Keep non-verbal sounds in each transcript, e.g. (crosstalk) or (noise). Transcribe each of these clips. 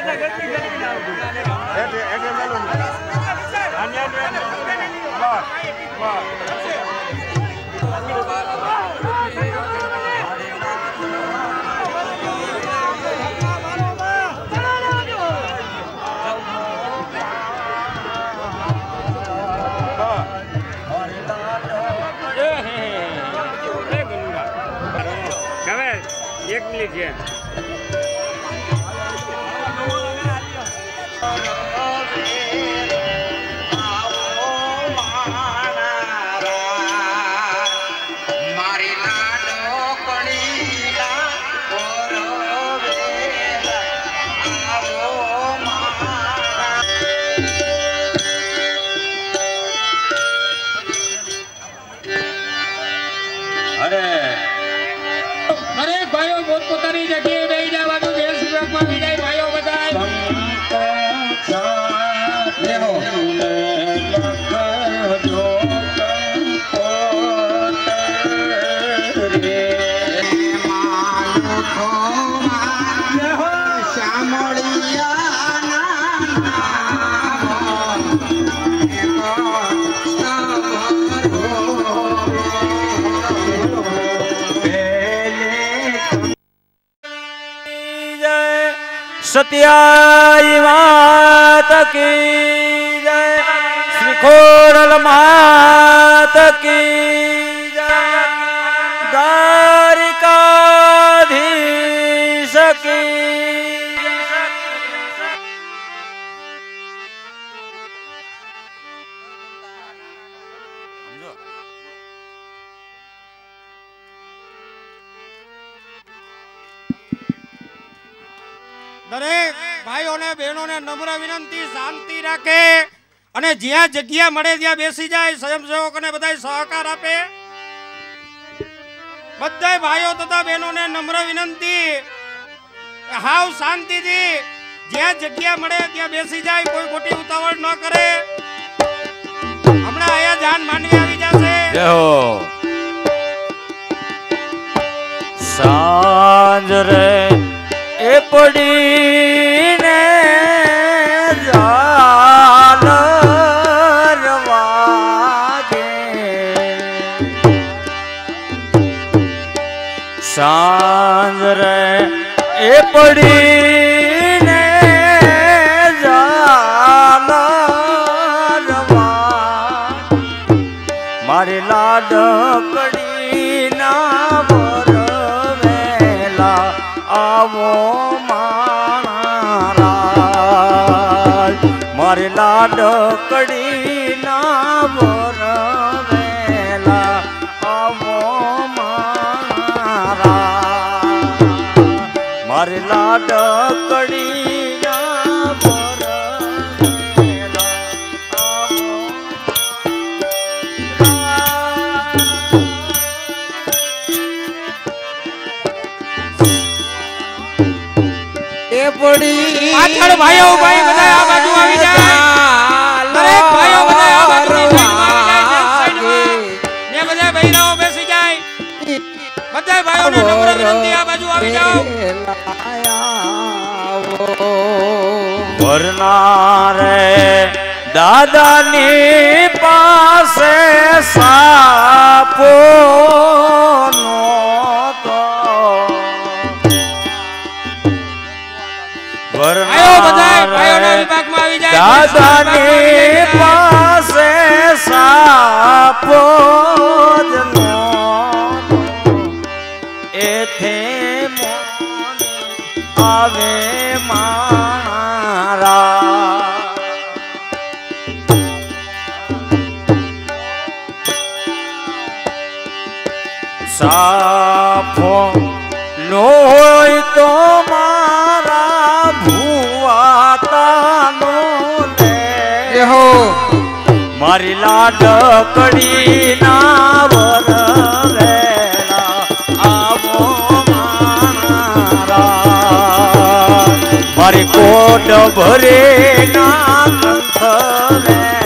એક सत्याई मात की जय। श्री खोरल मात की રાખે અને જ્યાં જગ્યા મળે ત્યાં બેસી જાય સ્વયંસેવકોને બધા સહકાર આપે. બધા ભાઈઓ તથા બહેનોને નમ્ર વિનંતી. હાવ શાંતિથી જ્યાં જગ્યા મળે ત્યાં બેસી જાય, કોઈ ખોટી ઉતાવળ ન કરે. હમણાં આયા ધ્યાન માંડવી આવી જશે. સાંજ રે, એ પડીને પડીને મારે લાડકડી ના વરવેલા આવો મારા મારી લાડકડી ના વરવેલા પાછળ ભાઈઓ ભાઈ બધા આ બાજુ આવી જાય દરેક ભાઈઓ બધા આ સાઈડમાં. ને બધા બહેરાઓ બેસી જાય બધા ભાઈઓને નમ્ર વિનંતી આ બાજુ આવી જાઓ વરનારે દાદાની પાસે સાપો નહોતો. અદાની પાસે સાપો મારી લાડકડી ના વરવેલા આવો મારી કોટ ભરે ના કંથ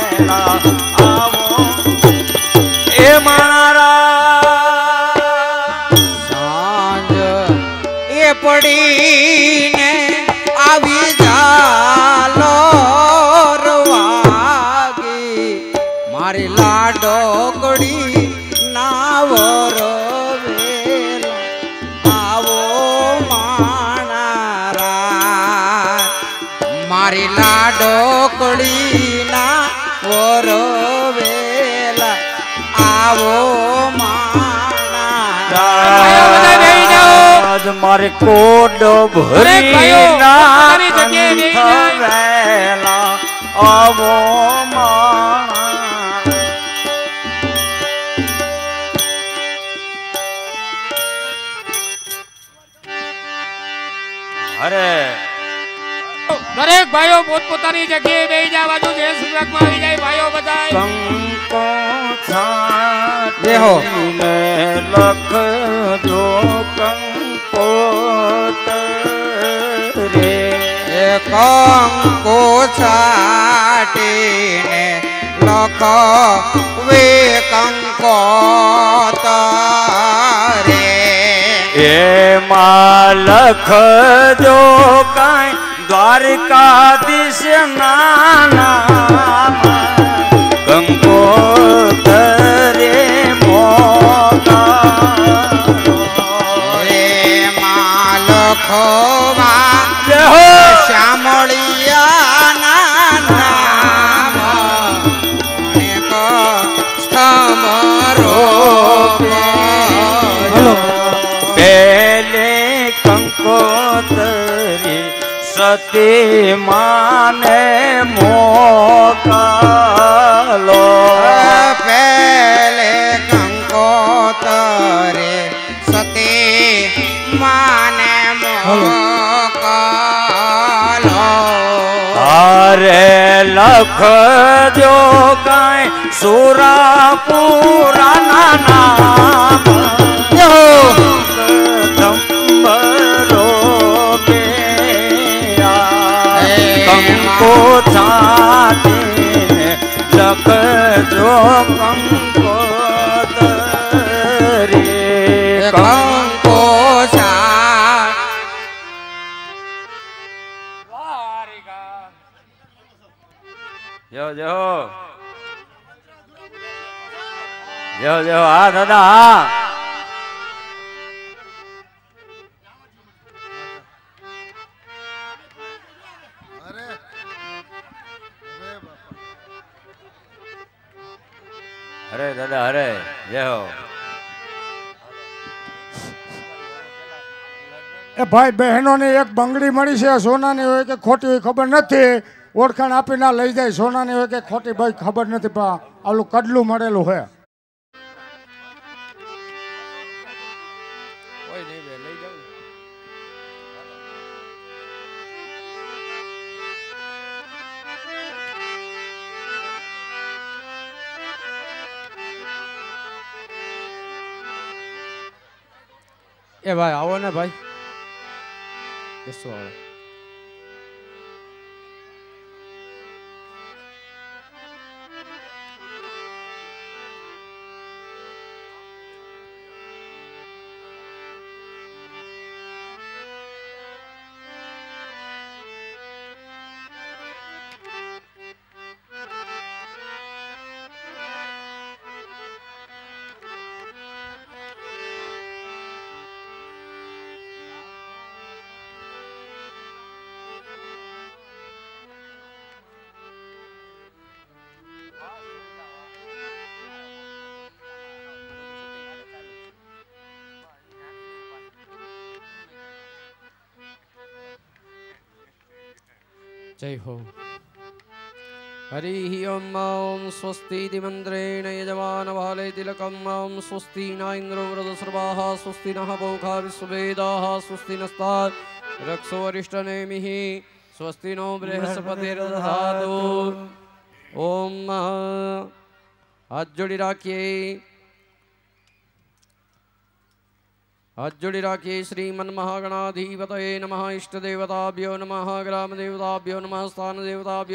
મારે કોડ દરેક ભાઈઓ ભરી ના પોતાની જગ્યાએ બેહી જાય. કંઠ વેલા આવો માણા અરે દરેક ભાઈઓ પોતપોતાની જગ્યાએ બેસી જાય બાજુ જેસ વિભાગમાં આવી જાય ભાઈઓ બધા કંકો બેહો. છાટીને લખજો કંકો રે. કંકો છાટીને લખો વે કંકો તારે એમાં લખજો કાંઈ દ્વારકાધીશ નાના. સતી માને મોકાલો. પેલે કંકોતરે સતી માને મોકલો. અરે લખજો કાંઈ સુરા પૂરા દંબરો છાટીને લખજો કંકો તરે કંકો જો જો. જો જો. હા દાદા હા. હરે દાદા, હરે. જય હો. એ ભાઈ બહેનોને એક બંગડી મળી છે, સોનાની હોય કે ખોટી હોય ખબર નથી. ઓળખાણ આપી ના લઈ જાય, સોનાની હોય કે ખોટી, ભાઈ ખબર નથી, પણ આલું કડલું મળેલું હોય. એ ભાઈ આવો ને ભાઈ. બેસો આવો जय हो। हरिः ॐ ॐ स्वस्तीति मन्त्रेण यजमानवाले तिलकम् ॐ स्वस्ति न इन्द्रो वृदसर्वाः स्वस्ति नः पौखा विश्ववेदाः स्वस्ति नस्तात् रक्षो वरिष्ठनेमिः स्वस्ति नो बृहस्पतिर्दधातु। ॐ हाथ जोड़ी राखिए हाथ जोड़ी राखिए श्रीमन महागणाधिपतये नमः। इष्ट देवताभ्यो नमः ग्राम देवताभ्यो नमः स्थान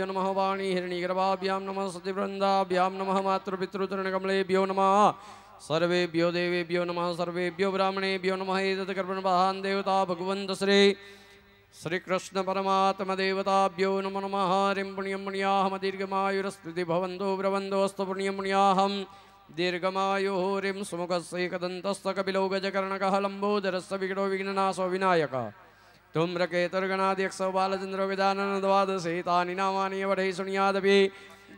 नमः वाणी हिरण्यगर्भाभ्यां नमः, सतिवृन्दाभ्यां नमः, मातृपितृचरणकमलेभ्यो नमः। सर्वेभ्यो देवेभ्यो नमः, सर्वेभ्यो ब्राह्मणेभ्यो नमः। एतत् कर्मणवाहन देवता भगवन्त श्री श्रीकृष्ण परमात्म नमो नमः। हरिं पुण्यं पुण्याहम दीर्घमायुरस्थिति भवन्तो ब्रवन्दोऽस्तु पुण्यं पुण्याहं दीर्घमायुः हरिं सुमुखस्यैकदन्तस्य कपिलो गजकर्णकः लम्बोदरस्य विकटो विघ्ननाशो विनायकः। धूम्रकेतुर्गणाध्यक्षो बालचन्द्रो गजानन द्वादशेतानि नामानि वढै शृणुयादपि।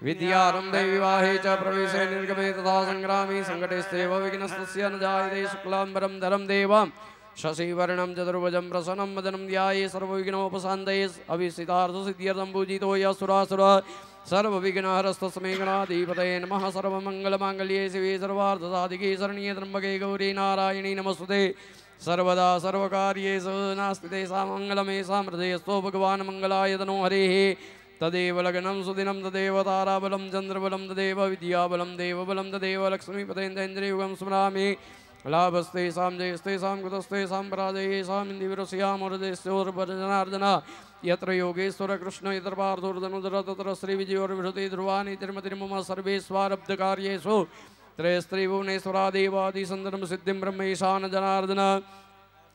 विवाहे च प्रवेशे निर्गमे तथा सङ्ग्रामे सङ्कटेस्तेव विघ्नस्तस्य न जायते शुक्लाम्बरं धरं देवम् शशिवर्णं चतुर्भुजं प्रसन्नं वदनं ध्याये सर्वविघ्नोपशान्तये अभिसितार्थसिद्ध्यर्थं पूजितो यः सुरासुर। सर्वविघ्नहरस्तस्मै गणाधिपतये नमः। सर्वमङ्गलमाङ्गल्ये शिवे सर्वार्थसाधिके शरण्ये त्र्यम्बके गौरी नारायणी नमस्तुते। सर्वदा सर्वकार्येषु नास्ति तेषां मङ्गलमेषां हृदयस्थो भगवान् मङ्गलाय तनो हरेः। तदेव लग्नं सुदिनं तदेव ताराबलं, चन्द्रबलं तदेव विद्याबलं, देवबलं तदेव लक्ष्मीपतेन्द्रेन्द्रियुगं स्मरामि। लाभस्तेषां जयस्तेषां कृतस्तेषां पराजयेषाम् यत्र योगेश्वर कृष्ण यत्र पार्थोर्धनुधर तत्र श्रीविजयोर्विषति ध्रुवाणि तिरुमतिर्मम सर्वे स्वारब्धकार्येषु त्रयस्त्रिभुवनेश्वरा देवादिसन्दनं सिद्धिं ब्रह्मेशान जनार्दन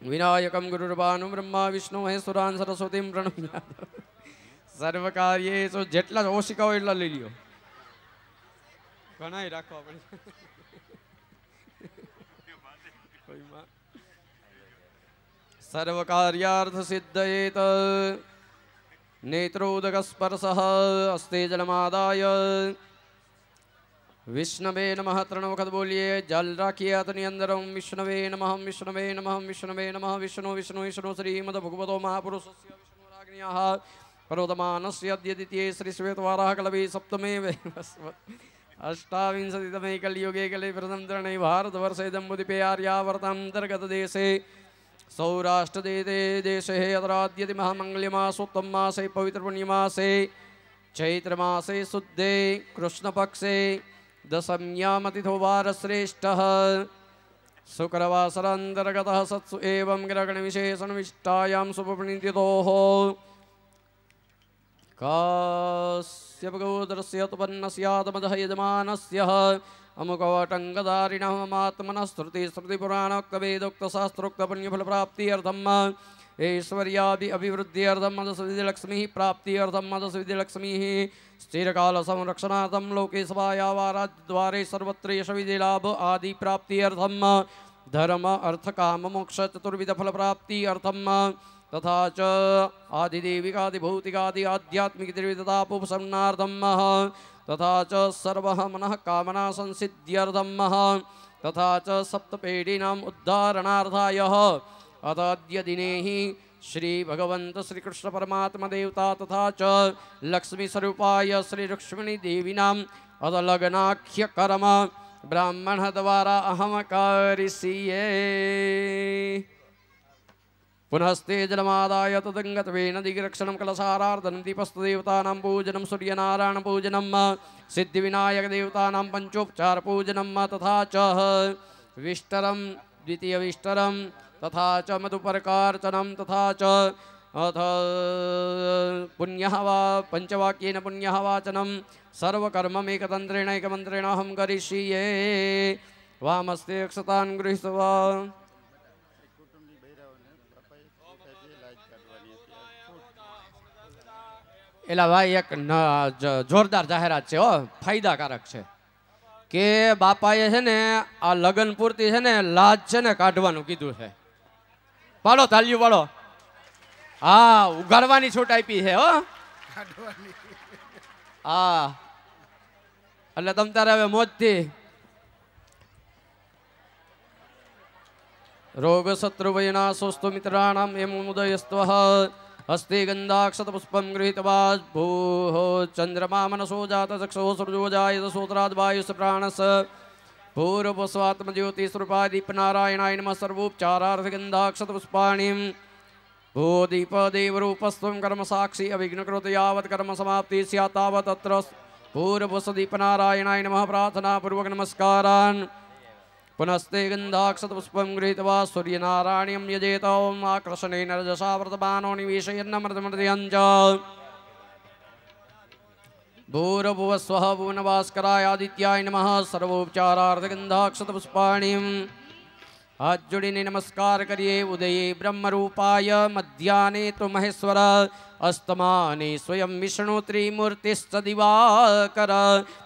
विनायकं गुरुर्भानु ब्रह्मा विष्णु महेश्वरान् सरस्वतीं प्रणम्य સર્વકાર્યેષુ જેટલા ઓશિકા હોય એટલા લઈ લ્યો ઘણાય રાખવા પડે કોઈમાં સર્વકાર્યાર્થ સિદ્ધયેત नेत्रोदकस्पर्शः अस्ते जलमादाय विष्णवे नमः तृणमुखद बोलिए जल राखिए अतनि अंदरम विष्णवे नमः विष्णवे नमः विष्णवे नमः विष्णु विष्णु विष्णु श्रीमद भगवतो महापुरुषस्य विष्णुराग्न्याः पर्वतमानस्य अद्य द्वितीये श्रीश्वेतवाराः कलवे सप्तमे अष्टाविंशतितमे कलियुगे कले प्रथम तृणे भारतवर्षे जम्बुदिपे आर्यावर्तान्तर्गतदेशे देशे सौराष्ट्रदेते देशे अदराद्यति महामङ्गल्यमासो त्वं मासे पवित्रपुण्यमासे चैत्रमासे शुद्धे कृष्णपक्षे दशम्यामतिथो वारश्रेष्ठः शुक्रवासरान्तर्गतः सत्सु एवं ग्रहणविशेषणविष्टायां सुपुणीतोः कास्यपन्न तुपन्नस्यात्मदः यजमानस्य अमुकवटङ्गधारिणः मात्मनः श्रुति श्रुतिपुराणोक्तवेदोक्तशास्त्रोक्तपुण्यफलप्राप्त्यर्थम् ऐश्वर्यादि अभिवृद्ध्यर्थं मदसविधिलक्ष्मीः प्राप्त्यर्थं मदसविधिलक्ष्मीः, स्थिरकालसंरक्षणार्थं लोके सभाया वा राज्यद्वारे सर्वत्र यशविधिलाभ आदि प्राप्त्यर्थं धर्म अर्थ तथा च आदिदेविकादिभौतिकादि आध्यात्मिकत्रिविधतापुपसन्नार्थं तथा च सर्वः मनः कामना संसिद्ध्यर्थं तथा च सप्तपेढीनाम् उद्धारणार्थाय। अतद्य दिने हि श्री भगवंत श्री कृष्ण परमात्मा देवता तथा च लक्ष्मी स्वरूपाय श्री रुक्ष्मणी देवीनाम अदलग्नाख्य कर्म ब्राह्मण द्वारा अहम करिष्ये पुनस्ते जलमादाय तदङ्गत्वेन दिगिरक्षणं कलसारार्धनं दीपस्तदेवतानां पूजनं सूर्यनारायणपूजनं सिद्धिविनायकदेवतानां पञ्चोपचारपूजनं तथा च विष्टरं द्वितीयविष्टरं तथा च मधुपर्कार्चनं तथा च अथ पुण्यः वा पञ्चवाक्येन पुण्यः वाचनं सर्वकर्ममेकतन्त्रेण एकमन्त्रेण अहं करिष्ये। वामस्ते अक्षतान् गृहीत्वा એલા ભાઈ, એક જોરદાર જાહેરાત છે હો, ફાયદાકારક છે. કે બાપાએ છે ને, આ લગ્ન પૂરતી છે ને, લાજ છે ને કાઢવાનું કીધું છે. પાડો તાલ્યું પાડો હા ઉગાડવાની છૂટ આપી છે, હો. હા. એટલે તમ તારે હવે મોજથી. રોગ શત્રુવયના સોસ્તુ મિત્રાણામ એમ મુદયસ્ત્વ हस्ते गंधाक्षत गन्धाक्षतपुष्पं गृहीतवा भूः चन्द्रमा मनसो जातचक्षुः सृजोजायसोत्राद्वायुस् प्राणस्। पूर्वस्वात्मज्योतिस्वरूपादीपनारायणाय नमः सर्वोपचारार्थगन्धाक्षतपुष्पाणि भो दीपदेवरूपस्त्वं कर्मसाक्षी अभिघ्नकृत यावत् कर्म समाप्ति पूर्व तावत् अत्र। नम प्रार्थना पूर्वक नमस्कारान्। पुनस्ते गन्धाक्षतपुष्पं गृहीत्वा सूर्यनारायण्यं यजेत ॐ आकर्षणेन रजसा वर्तमानो निवेशयन्नमृतमृतयं च भूरभुवस्वः भुवनभास्कराय आदित्याय नमः। सर्वोपचारार्थगन्धाक्षतपुष्पाणिम्। हाथ जोड़ीने नमस्कार करिए उदये ब्रह्म रूपा मध्याने तो महेश्वर अस्तमाने स्वयं विष्णु त्रिमूर्तिश्च दिवाकर,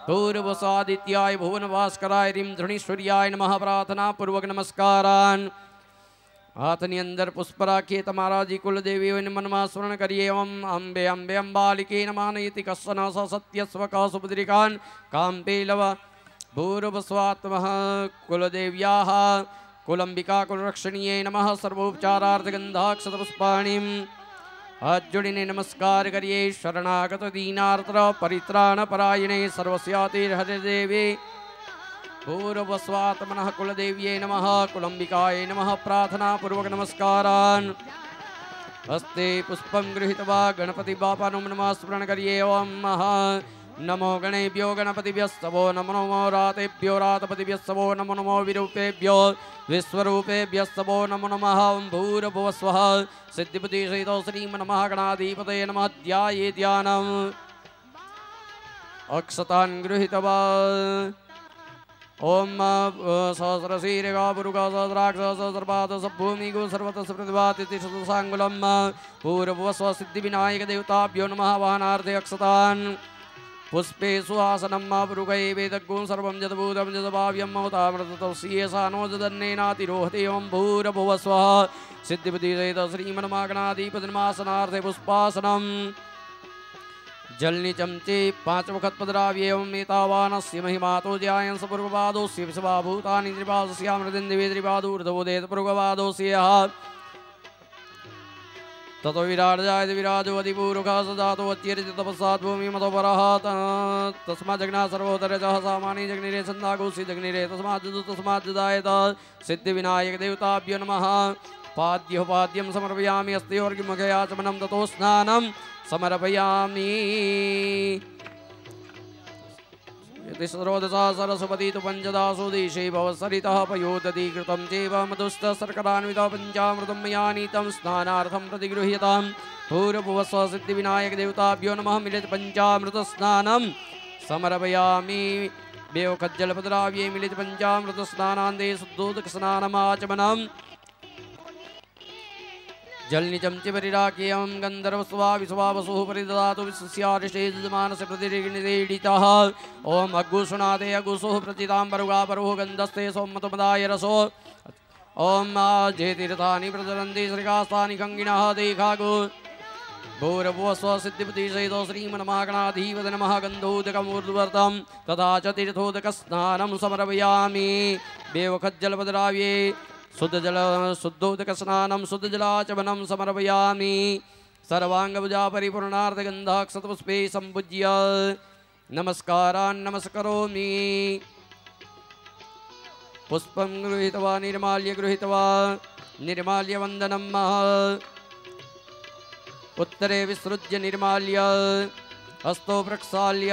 पूर्वसादित्याय भुवनवास्कराय रीं धृणीश्वर्याय नम प्रार्थना पूर्वक नमस्कारान्। हाथनी अंदर पुष्पराखी तमारा जी कुलदेवी मनमा स्मरण करिए ओम अम्बे अम्बे अम्बालिके नमानयति कश्चन स सत्य स्व का सुभद्रिकान सत्यस्वका लव काम्पेलव भूर्वस्वात्मः कुलदेव्या। कुलंबिका कुलरक्षणीय नमः जोड़ीने नमस्कार करिए शरणागत दीनार्त्र परित्राण परायणे सर्वस्यातिर्हरे देवे पूर्वस्वात्मनः कुलदेव्यै नमः कुलंबिकायै नमः प्रार्थना पूर्वक नमस्कारान्। हस्ते पुष्पं गृहीत्वा गणपति बापानं नमः स्मरण करिए ओम मः नमो गणेभ्यो गणपतिभ्यस्तवो, नमो नमो रातेभ्यो, रातपतिभ्यस्तवो, नमो नमो विरूपेभ्यो, विश्वरूपेभ्यस्तवो, नमो नमः ॐ भूर्भुवस्वः सिद्धिपतिसहितो श्रीमन्मः गणाधिपतये नमः, ध्याये ध्यानम्। अक्षतान् गृहीत्वा ओम सहस्रशीरेगा पुरुगा सहस्राक्ष, सहस्रपाद सभूमिगो सर्वतः प्रतिभाति शतसाङ्गुलम् पूर्वस्व सिद्धिविनायक देवताभ्यो नमः, वाहनार्थे अक्षतान्। पुष्पे सुहासनं मा पुरुगै वेदग्गुं सर्वं जतभूतं जतभाव्यं ममतामृततौस्येषा नो जदन्नेनातिरोहते एवं भूरभुवस्वः सिद्धिपतिसहित श्रीमन्मागणाधिपतिमासनार्थे पुष्पासनम् जलनि चमचे पाँच वखत पदराव्य एवं एतावानस्य महिमातो त्रिपादस्यामृदिन्दिवे त्रिपादूर्धवोदेत ततो विराजायति विराजो अधिपूरुखः सजातो अत्यर्जित तपस्सात् भूमिमतो परः तस्मात् जग्ना सर्वोदरजः सामानि जग्निरे छन्दागोऽसि जग्निरे। तस्मात् जुदु तस्मात् जुदायत सिद्धिविनायकदेवताभ्यो नमः। पाद्योपाद्यं समर्पयामि अस्त्योर्गिमुखयाचमनं ततो स्नानं समर्पयामि। यदि सरोदसा सरस्वती तु पञ्चदासु देशे भवसरितः पयोदधि कृतं चैव मधुश्च शर्करान्वितः पञ्चामृतं मया नीतं स्नानार्थं प्रतिगृह्यतां पूर्वभुवस्व सिद्धिविनायकदेवताभ्यो नमः मिलित पञ्चामृतस्नानं समर्पयामि। देवखज्जलपद्राव्ये मिलित पञ्चामृतस्नानान्ते शुद्धोदकस्नानमाचमनम् जल् निचं गन्धर्वस्वा विश्वावसुः गन्धर्वस्वा विश्वावसु परिददातु ॐ अग्नादे अगुसुः प्रचितां गन्धस्ते गन्धस्थे रसो। ॐ ॐनि प्रचलन्ति श्रीकास्तानि खङ्गिणः देखागु। गौरभुवस्वसिद्धिप्रदेशय श्रीमन्मागणाधीवद नमः गन्धोदकमूर्ध्वर्तं तथा च तीर्थोदकस्नानं समर्पयामि। देवखज्जलपदराव्ये शुद्धजल शुद्धोदकस्नानं शुद्धजलाचमनं समर्पयामि। सर्वाङ्गभुजा परिपूर्णार्थगन्धाक्षतपुष्पे सम्पूज्य नमस्कारान् नमस्करोमि। पुष्पं गृहीत्वा निर्माल्य गृहीत्वा निर्माल्य वन्दनं महा। उत्तरे विसृज्य निर्माल्य हस्तो प्रक्षाल्य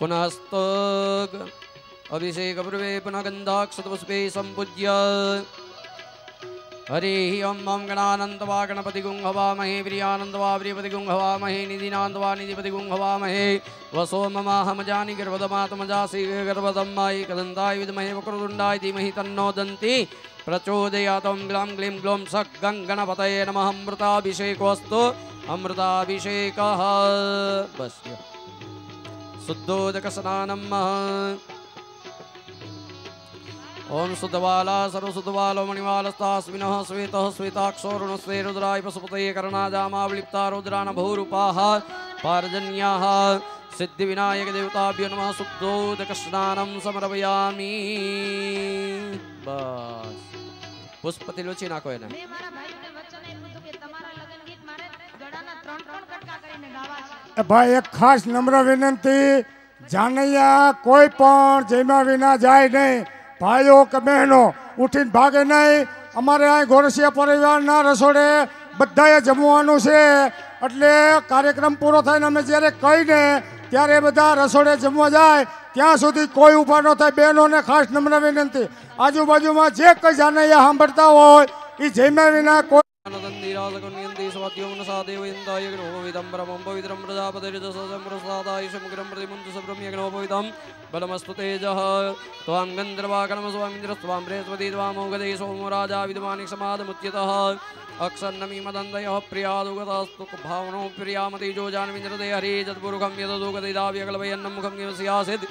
पुनः हस्तो अभिषेकपूर्वे पुनः गन्धाक्षतपुष्पे सम्पूज्य। हरिः ॐ ॐ गणानन्दवा गणपतिगुं हवामहे प्रियानन्दवा प्रियपतिगुं हवामहे निधिनान्दवा निधिपतिगुं हवामहे वसो ममाहमजानि गर्भदमातमजासि गर्भदं मायि कदन्ताय विद्महे वक्रतुण्डाय धीमहि तन्नो दन्ति। प्रचोदयातं ग्लां ग्लीं ग्लौं सः गं गणपतये नमः, अमृताभिषेकोऽस्तु। अमृताभिषेकः। बस्य शुद्धोदकस्नानं ॐ सुधबाला सर्वसुधबालो मणिवालस्तास्मिनः श्वेतः श्वेताक्षोरुणस्वे रुद्राय पशुपतये कर्णाजामावलिप्ता रुद्राणभूरूपाः पारजन्याः सिद्धिविनायकदेवताभ्यो नमः शुद्धोदकस्नानं समर्पयामि बस પુષ્પતિ લુચી નાખો એને મેં મારા ભાઈને વચન આપ્યું હતું કે તમારા લગ્ન ગીત મારે ગળાના ત્રણ ત્રણ કટકા કરીને ગાવા છે એ ભાઈ એક ખાસ નમ્ર વિનંતી જાનૈયા કોઈ પણ જેમાં વિના જાય નહીં ભાઈઓ કે બહેનો ઉઠીને ભાગે નહીં અમારે અહીં ગોરસિયા પરિવારના રસોડે બધાએ જમવાનું છે એટલે કાર્યક્રમ પૂરો થઈને અમે જ્યારે કહીને ત્યારે બધા રસોડે જમવા જાય ત્યાં સુધી કોઈ ઊભા ન થાય બહેનોને ખાસ નમ્ર વિનંતી આજુબાજુમાં જે કંઈ જાનૈયા સાંભળતા હોય એ જેમાં વિના કોઈ पवित्रं प्रजापतिर्जसम्प्रसादाय समुग्रं प्रतिमुन्तु बलमस्तु तेजः त्वां गन्धर्वाकर्मस्वामिन्द्रस्त्वां बृहस्पति त्वामौगदे सोमो राजा विद्वानिक् समादमुच्यतः अक्षन्नमी प्रियादुगतास्तु भावनो प्रियामति जो जान्विन्द्रदे हरे जद्पुरुखं यददुगदैदाव्यकल्पयन्नं मुखं किमस्यासीत्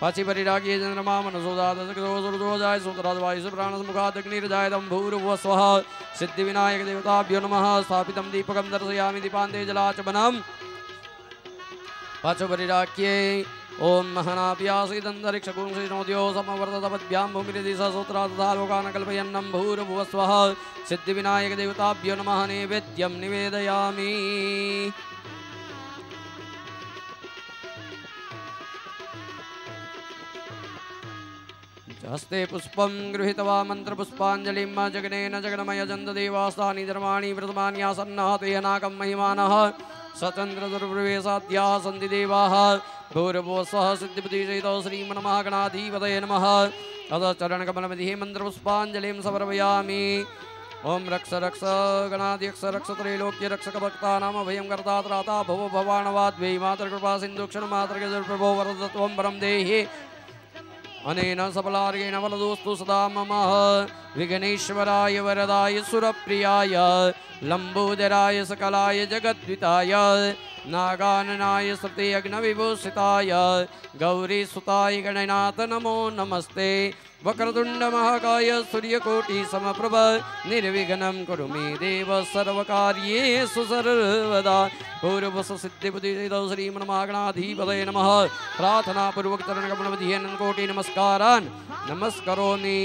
पचि परिरागी चंद्रमा मनसोदातोजाय सुतराजवायु प्राणसमुखादग्निर्जायदम्भूर्व स्वः सिद्धिविनायकदेवताभ्यो नमः स्थापितं दीपकं दर्शयामि दीपान्ते जलाचमनं पचु ओम महनाप्यासीदंतरिक्षपुंसिनोद्यो समवर्ततपद्भ्यां भूमिरिदिशा सूत्रा तथा लोकान् नमः नैवेद्यं निवेदयामि। हस्ते पुष्पं गृहीत्वा मन्त्रपुष्पाञ्जलिं जगनेन जगन्मय जन्ददेवास्तानि धर्माणि व्रतमान्यासन्नः तेनाकं महिमानः। स्वतन्त्रदुर्प्रवेशाद्याः सन्ति देवाः। भूर्भुवस्वः सिद्धिपतिसहितो श्रीमन्महागणाधिपतये नमः। अथ चरणकमलमधिः मन्त्रपुष्पाञ्जलिं समर्पयामि। ॐ रक्ष रक्ष गणाध्यक्ष रक्ष त्रैलोक्य रक्षक भक्तानाम अभयं कर्ता त्राता भव भवाणवाद्वै मातृकृपा सिन्धुक्षण मातृगजप्रभो वरदत्वं वरं देहि। अनेन सबलार्गेण वलदोस्तु सदा मम विघ्नेश्वराय वरदाय सुरप्रियाय लम्बोदराय सकलाय जगद्विताय नागाननाय सते अग्नविभूषिताय गौरीसुताय गणनाथ नमो नमस्ते। वक्रतुण्डमहाकाय सूर्यकोटिसमप्रभ निर्विघ्नं कुरु मे देव सर्वकार्येषु सर्वदा पूर्वसुसिद्धिबुद्धिदौ श्रीमन्मागणाधिपतये नमः। प्रार्थनापूर्वक चरणकमलमध्येन कोटि नमस्कारान् नमस्करोमि।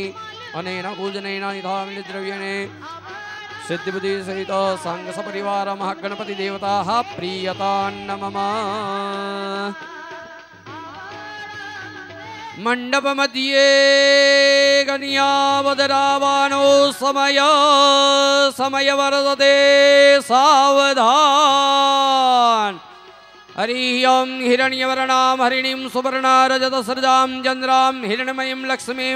अनेन पूजनेन निधामिद्रव्येण सिद्धिबुद्धि सिद्धिपदीसहिता साङ्गसपरिवार महागणपतिदेवताः प्रीयतान्नमम मण्डपमध्ये गण्यावदरावाणो समय समयवरदते सावधा हरिह्यौ हिरण्यवर्णां हरिणीं सुवर्णारजतसृजां चन्द्रां हिरण्यमयीं लक्ष्मीं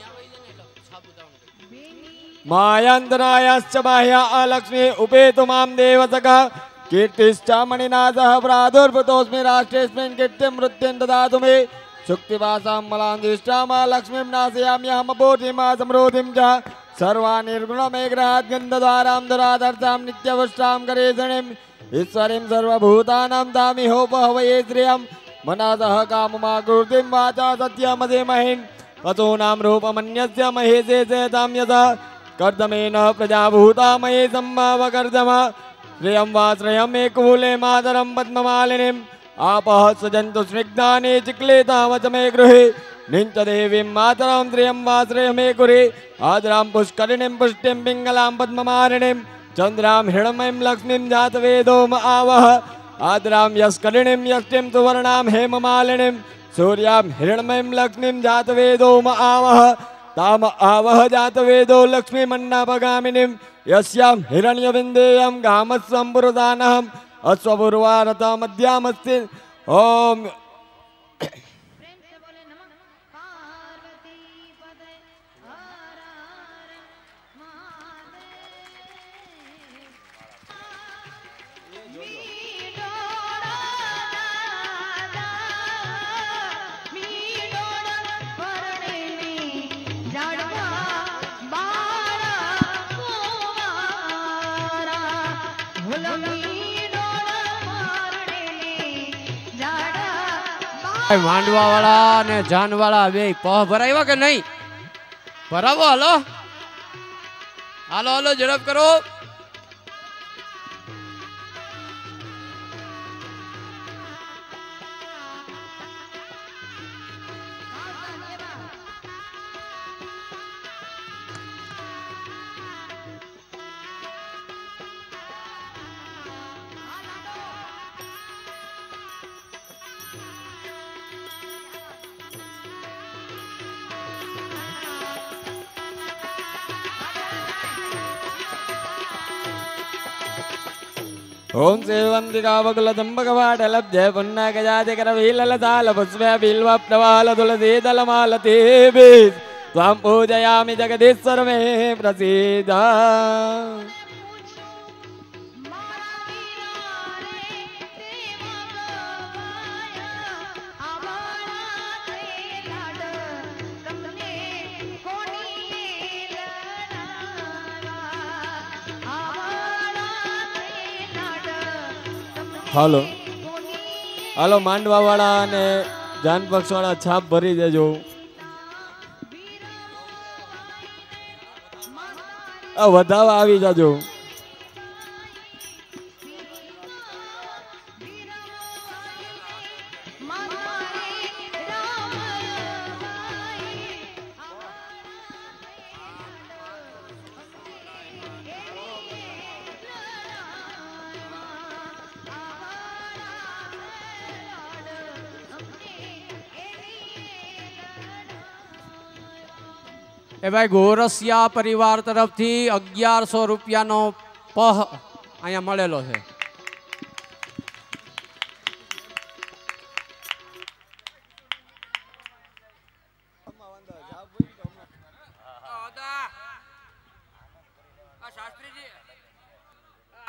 मायान्तरायाश्च बाह्या अलक्ष्मी उपेतु माँ देवसखः। कीर्तिश्च मणिनाथः प्रादुर्भूतोऽस्मि, राष्ट्रेऽस्मिन् कीर्तिं वृत्तिं ददातु मे। शुक्तिवासां मलान्दिष्टां लक्ष्मीं नाशयाम्यहमबोधिमा समृद्धिं च। सर्वानिर्गुणमेघ्रात् गन्धद्वारां दुरादर्शां नित्यवष्टां करेशणीम् ईश्वरीं सर्वभूतानां तामिहोपहवये श्रियं। मनसः काममाकृतिं वाचा सत्यमधिमहिन् पशूनां रूपमन्यस्य महेशे चेतां यथा कर्दमेन प्रजाभूता मये सम्भावकर्दम श्रियं वा श्रियं मे कुले मातरं पद्ममालिनीम् आपः सजन्तु स्निग्धानि चिक्लेतावच मे गृहे। निञ्च देवीं मातरं श्रियं वा श्रियमे कुरे आदरां पुष्करिणीं पुष्टिं पिङ्गलां पद्ममालिनीं। चन्द्रां हिरण्मयीं लक्ष्मीं जातवेदोम आवह। आदरां यस्करिणीं यष्टिं सुवर्णां हेममालिनीं। सूर्यां हिरण्मयीं लक्ष्मीं जातवेदोम आवह। ताम आवह जातवेदो लक्ष्मी यस्यां हिरण्यबिन्देयं गामस्वं पुरदानहम् अश्वपूर्वारतमध्यामस्ति ॐ प्रेम માંડવા વાળા ને જાન વાળા બે પહ ભરાવ્યા કે નહીં? ભરાવો, હાલો. હાલો હાલો, ઝડપ કરો. ॐ सेवन्तिकावकुलचम्बकवाटलब्धे पुन्नगजातिकरवीललतालपुष्पबिल्वप्लवालतुलसीदलमालतीभिः त्वां पूजयामि जगदीश्वर मे प्रसीद। હાલો. હાલો માંડવાવાળા અને જાનપક્ષવાળા છાપ ભરી દેજો. વધાવા આવી જાજો. એ ભાઈ ગોરસિયા પરિવાર તરફથી અગિયારસો રૂપિયાનો પહ અહીંયા મળેલો છે.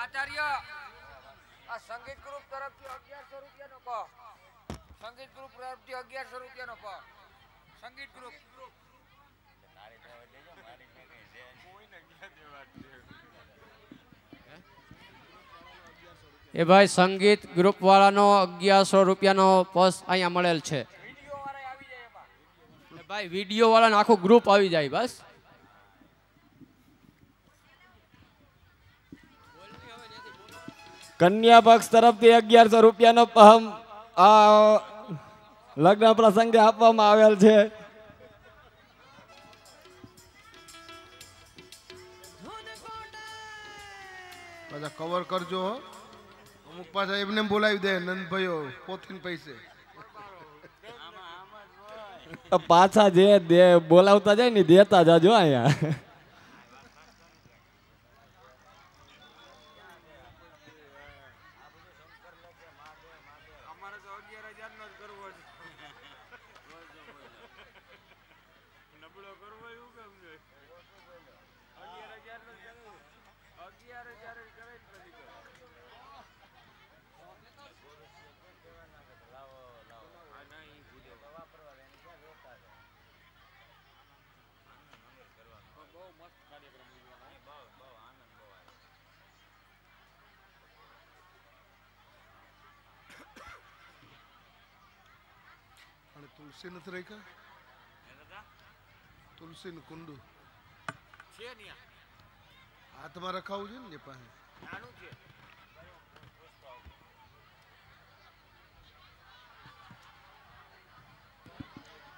આચાર્ય સંગીત ગ્રુપ તરફથી અગિયારસો રૂપિયાનો પ સંગીત ગ્રુપ તરફથી અગિયારસો રૂપિયાનો પ સંગીત ગ્રુપ. એ ભાઈ સંગીત ગ્રુપ ગ્રુપવાળાનો અગિયારસો રૂપિયાનો પર્સ અહીંયા મળેલ છે. ભાઈ વિડીયોવાળાનું આખું ગ્રુપ આવી જાય બસ. કન્યા પક્ષ તરફથી અગિયારસો રૂપિયાનો પહમ લગ્ન પ્રસંગે આપવામાં આવેલ છે. કવર કરજો અમુક પાછા એમને એમ બોલાવી દે નંદભાઈઓ પોતીન પૈસે. પાછા જે બોલાવતા જાય ને, દેતા જાજો અહીંયા. તુલસી નથી રાખ્યા તુલસી નું કુંડું હાથમાં રખાવું છે ને એ પાસે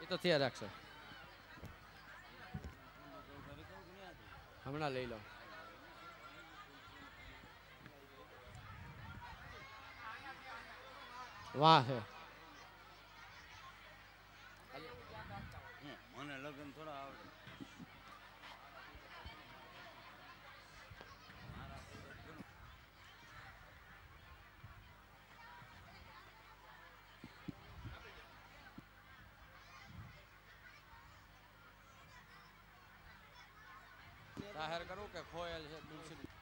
એ તો થયા રાખશે હમણાં લઈ લો વાહ છે મને લગ્ન થોડા આવડે જાહેર કરું કે ખોયેલ છે તુલસી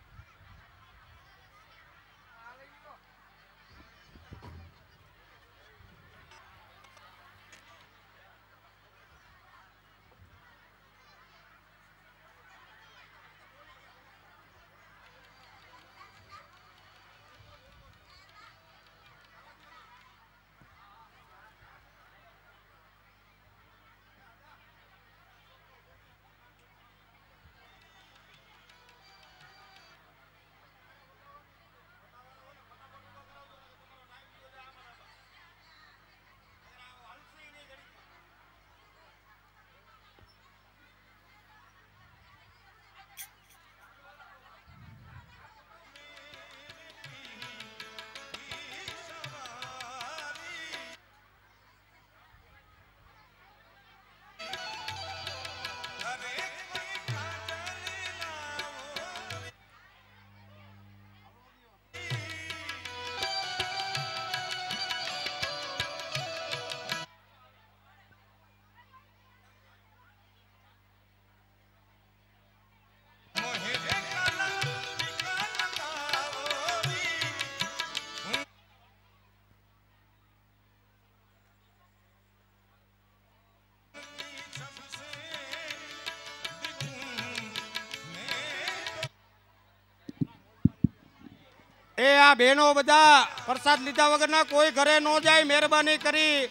આ બહેનો બધા પ્રસાદ લીધા વગરના કોઈ ઘરે ન જાય, મહેરબાની કરી.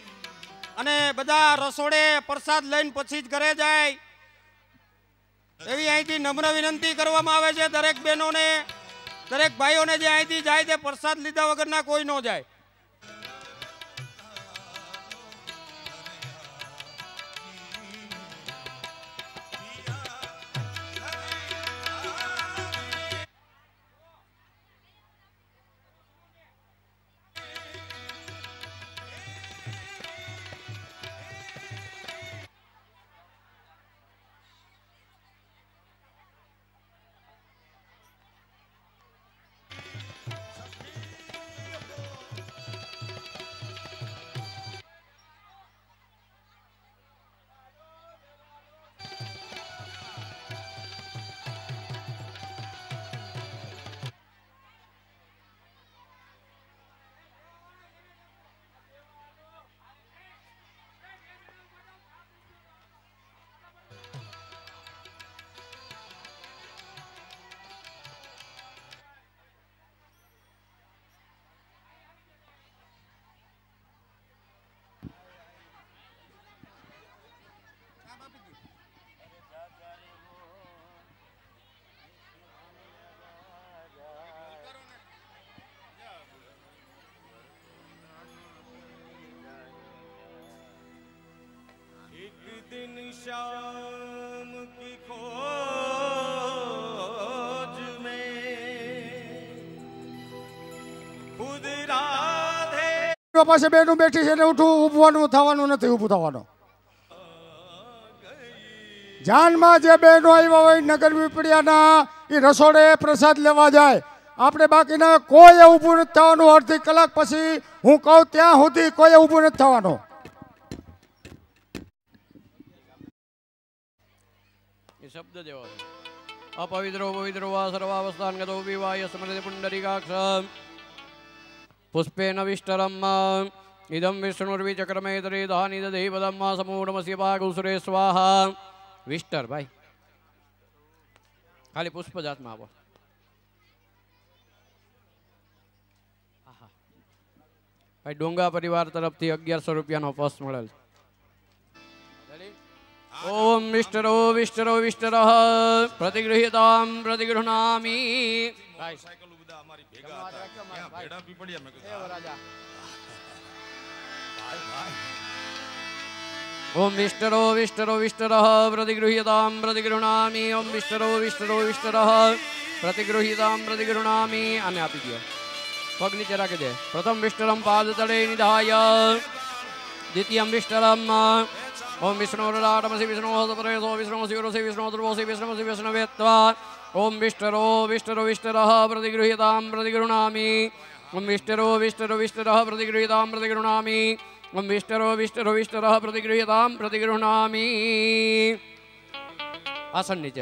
અને બધા રસોડે પ્રસાદ લઈને પછી જ ઘરે જાય. એવી અહીંથી નમ્ર વિનંતી કરવામાં આવે છે દરેક બહેનોને, દરેક ભાઈઓને જે અહીંથી જાય તે પ્રસાદ લીધા વગરના કોઈ ન જાય. પાસે બેનું બેઠી છે ને ઉઠવું ઉભવાનું થવાનું નથી ઊભું થવાનું. જાનમાં જે બહેનો આવ્યા હોય નગર વિપડિયાના એ રસોડે પ્રસાદ લેવા જાય. આપણે બાકીના કોઈ ઊભું નથી થવાનું અડધી કલાક પછી હું કહું ત્યાં સુધી કોઈ ઊભું નથી થવાનું. શબ્દ જેવો અપવિત્રો પવિત્રો વા સર્વાવસ્થાન ગતો વિવાય સ્મૃતિ પુંડરીકાક્ષ. પુષ્પેન વિષ્ટરમ ઇદમ વિષ્ણુર્વિચક્રમેતરે ધાનિ દધે પદમ સમૂઢમસ્ય પાગુસુરે સ્વાહા વિષ્ટર ભાઈ ખાલી પુષ્પ જાતમાં આપો આહા. ભાઈ ડોંગા પરિવાર તરફથી અગિયારસો રૂપિયાનો પર્સ મળેલ ઓમ વિષ્ટરો વિષ્ટરો વિષ્ટર પ્રતિગૃહ્યતામ પ્રતિગૃહણામી आता ओम विष्टरो विष्टरो विष्टर प्रतिगृहता प्रतिगृहणामी। ओम विष्टरो विष्टरो विष्टर प्रतिगृहता प्रतिगृहणामी। आने आप दियो पग प्रथम विष्टर पाद तले निधाय। द्वितीय विष्टरम। ओम विष्णु विष्णु विष्णु विष्णु विष्णु ध्रुवसी विष्णुसी विष्णुवेत्वा ॐ विष्टरो विष्टरो विष्टरः प्रतिगृह्यतां प्रतिगृह्णामि। ॐ विष्टरो विष्टरो विष्टरः प्रतिगृहीतां प्रतिगृह्णामि। ॐ विष्टरो विष्टरो विष्टरः प्रतिगृह्यतां प्रतिगृह्णामि। आसन्निच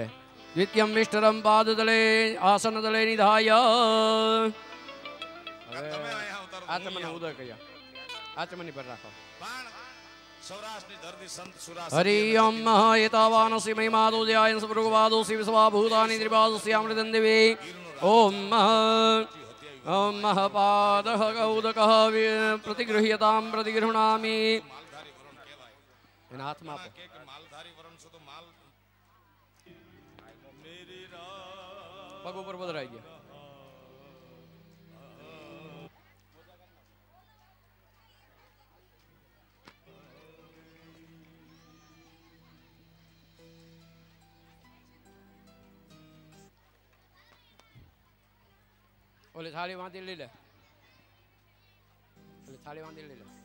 द्वितीयं विष्टरं पादतले आसनदले निधाय। हरिओं एतावानसि महिमादोदयायन् सुभृगवादोऽसि विश्वाभूतानि त्रिपादस्यामृतं दिवे ॐ ॐ मः पादः कौदकः प्रतिगृह्यतां प्रतिगृह्णामि। नाथमा पगो पर बदराइए ઓલી થાળી વાંધી લઈ લે ઓલી થાળી વાંધી લઈ લે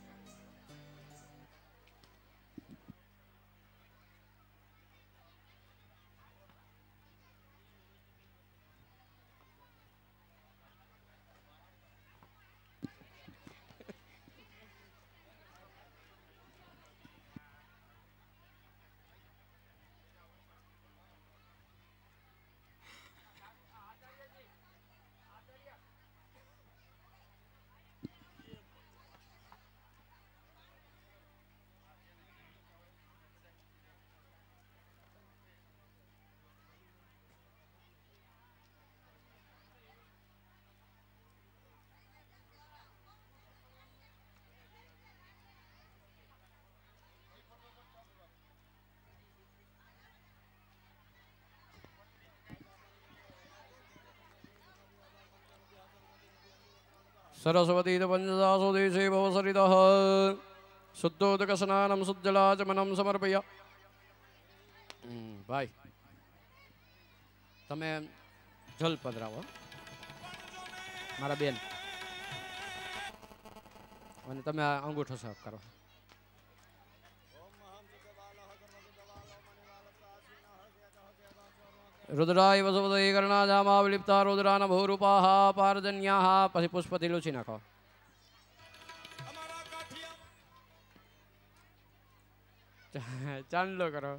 સરસ્વતી પંચદાસો દેશે ભવસરિત શુદ્ધોદક સ્નાનમ શુદ્ધલાચમનમ સમર્પય હમ, ભાઈ તમે જલ પધરાવો મારા બેન અને તમે આ અંગૂઠો સાફ કરો રુદ્રાય વસુપતય કર્ણાજામા વિલિપ્તા રુદ્રાન ભૂરૂપાહ પારજન્યાહ પછી પુષ્પથી લૂછી નાખો ચાંદલો કરો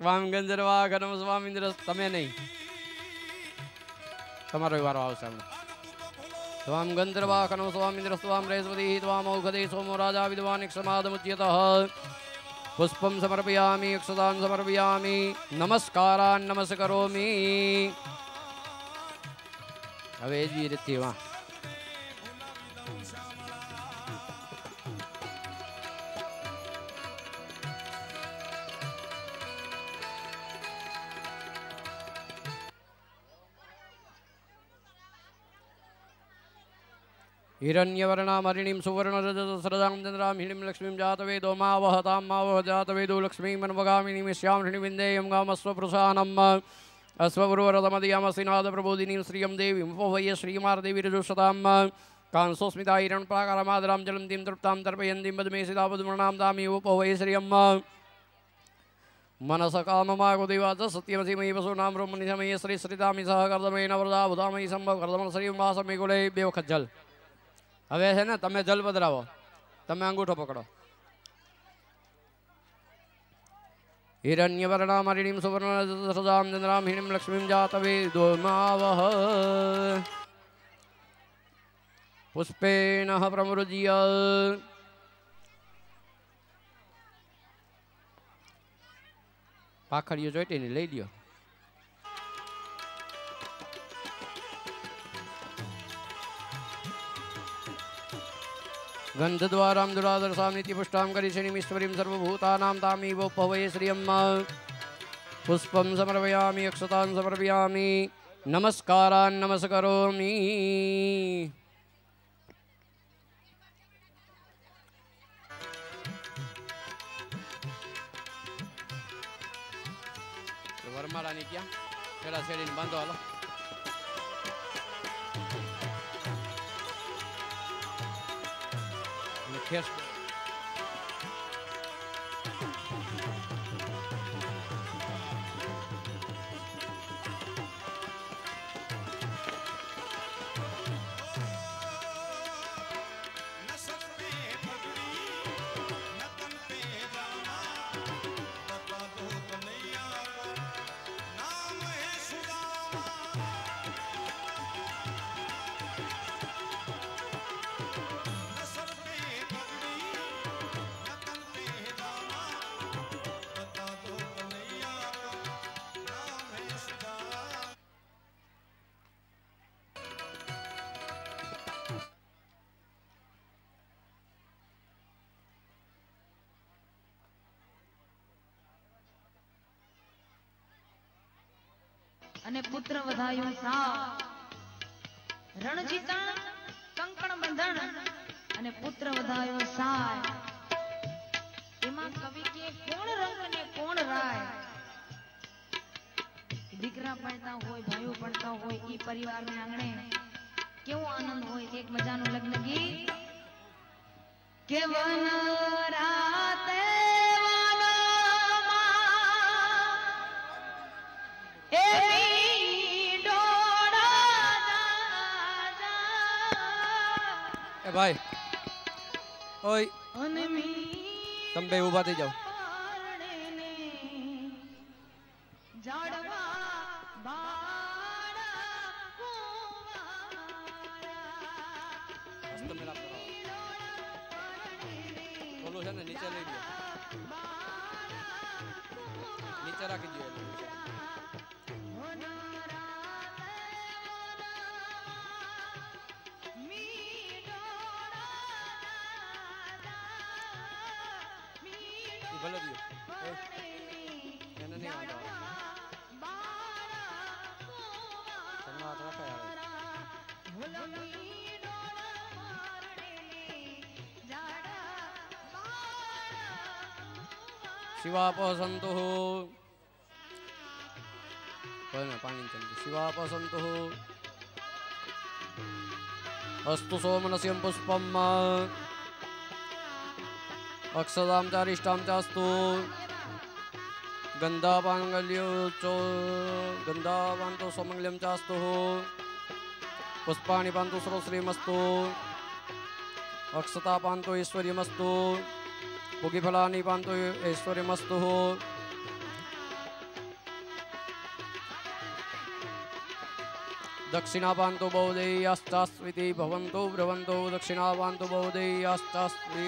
વામ ગંજરવા ઘનમ સ્વામિન્દ્ર તમે નહીં તમારો વારો આવશે હમણાં ત્વામ ગંધર્વા કનો સ્વામિન્દ્ર સ્વામ રેસ્વતી ત્વામ ઔષધે સોમો રાજા વિદ્વાન ક્ષમાદમુચ્યતઃ પુષ્પમ સમર્પયામિ અક્ષતાન સમર્પયામિ નમસ્કારાન નમસ્કરોમિ હવે એ જ રીતથી વાહ हिरण्यवर्णामरिणीं सुवर्णरजसरदां चन्द्रां हिणीं लक्ष्मीं, जातवेदो मा वहतां मा वह जातवेदो लक्ष्मीं मन्वगामिनीमिष्यां हृणिविन्देयं गामस्वपृशानम् अश्वगुरुवरदमदियामसिनादप्रबोधिनीं श्रियं देवीं वह्वय श्रीमार्देवीरजुषतां कांसोस्मिता हिरण्प्राकारामादरां जलं दीं तृप्तां, तर्पयन्तीं पद्मेशितापद्मृणां दामीव उपवय श्रियं मनस काममागुदिवाच सत्यमसिमयि, वसूनां रोमनिशमयि श्रीश्रितामि सह कर्दमेन वरदा बुधामयि सम्भव कर्दमन श्रीं वासमे, कुलेभ्यो, खज्जल। હવે છે ને તમે જલ બદરાવો તમે અંગૂઠો પકડો हिरण्यवर्णामरिणीं सुवर्णसदां चन्द्रां हिणीं लक्ष्मीं जातवेदोमावह पुष्पेण प्रमृज्य પાખડીઓ જોઈતી ને લઈ લ્યો गन्धद्वारां दुरादरसां नीतिपुष्टां करिषिणीमीश्वरीं सर्वभूतानां तामीवोपहवये श्रियं पुष्पं समर्पयामि, अक्षतां समर्पयामि, नमस्कारान् नमस्करोमि। वर्मा रानी क्या? थोड़ा से बंद वाला ખેસ તમે બે ઊભા થઈ જાઓ शिवापसन्तुः। कोण पाणी चलते शिवापसन्तुः। अस्तु सोमनस्यं पुष्पम् अक्षदां चारिष्टां चास्तु गन्धापाङ्गल्यो चो, गन्धापान्तु समङ्गल्यं चास्तुः पुष्पाणि पान्तु अक्षता पान्तु ऐश्वर्यमस्तु। भुगिफलानि पान्तु ऐश्वर्यमस्तु दक्षिणापान्तु बौद्धेयाश्चास्विति भवन्तु ब्रवन्तु दक्षिणापान्तु बौद्धेयाश्चास्मि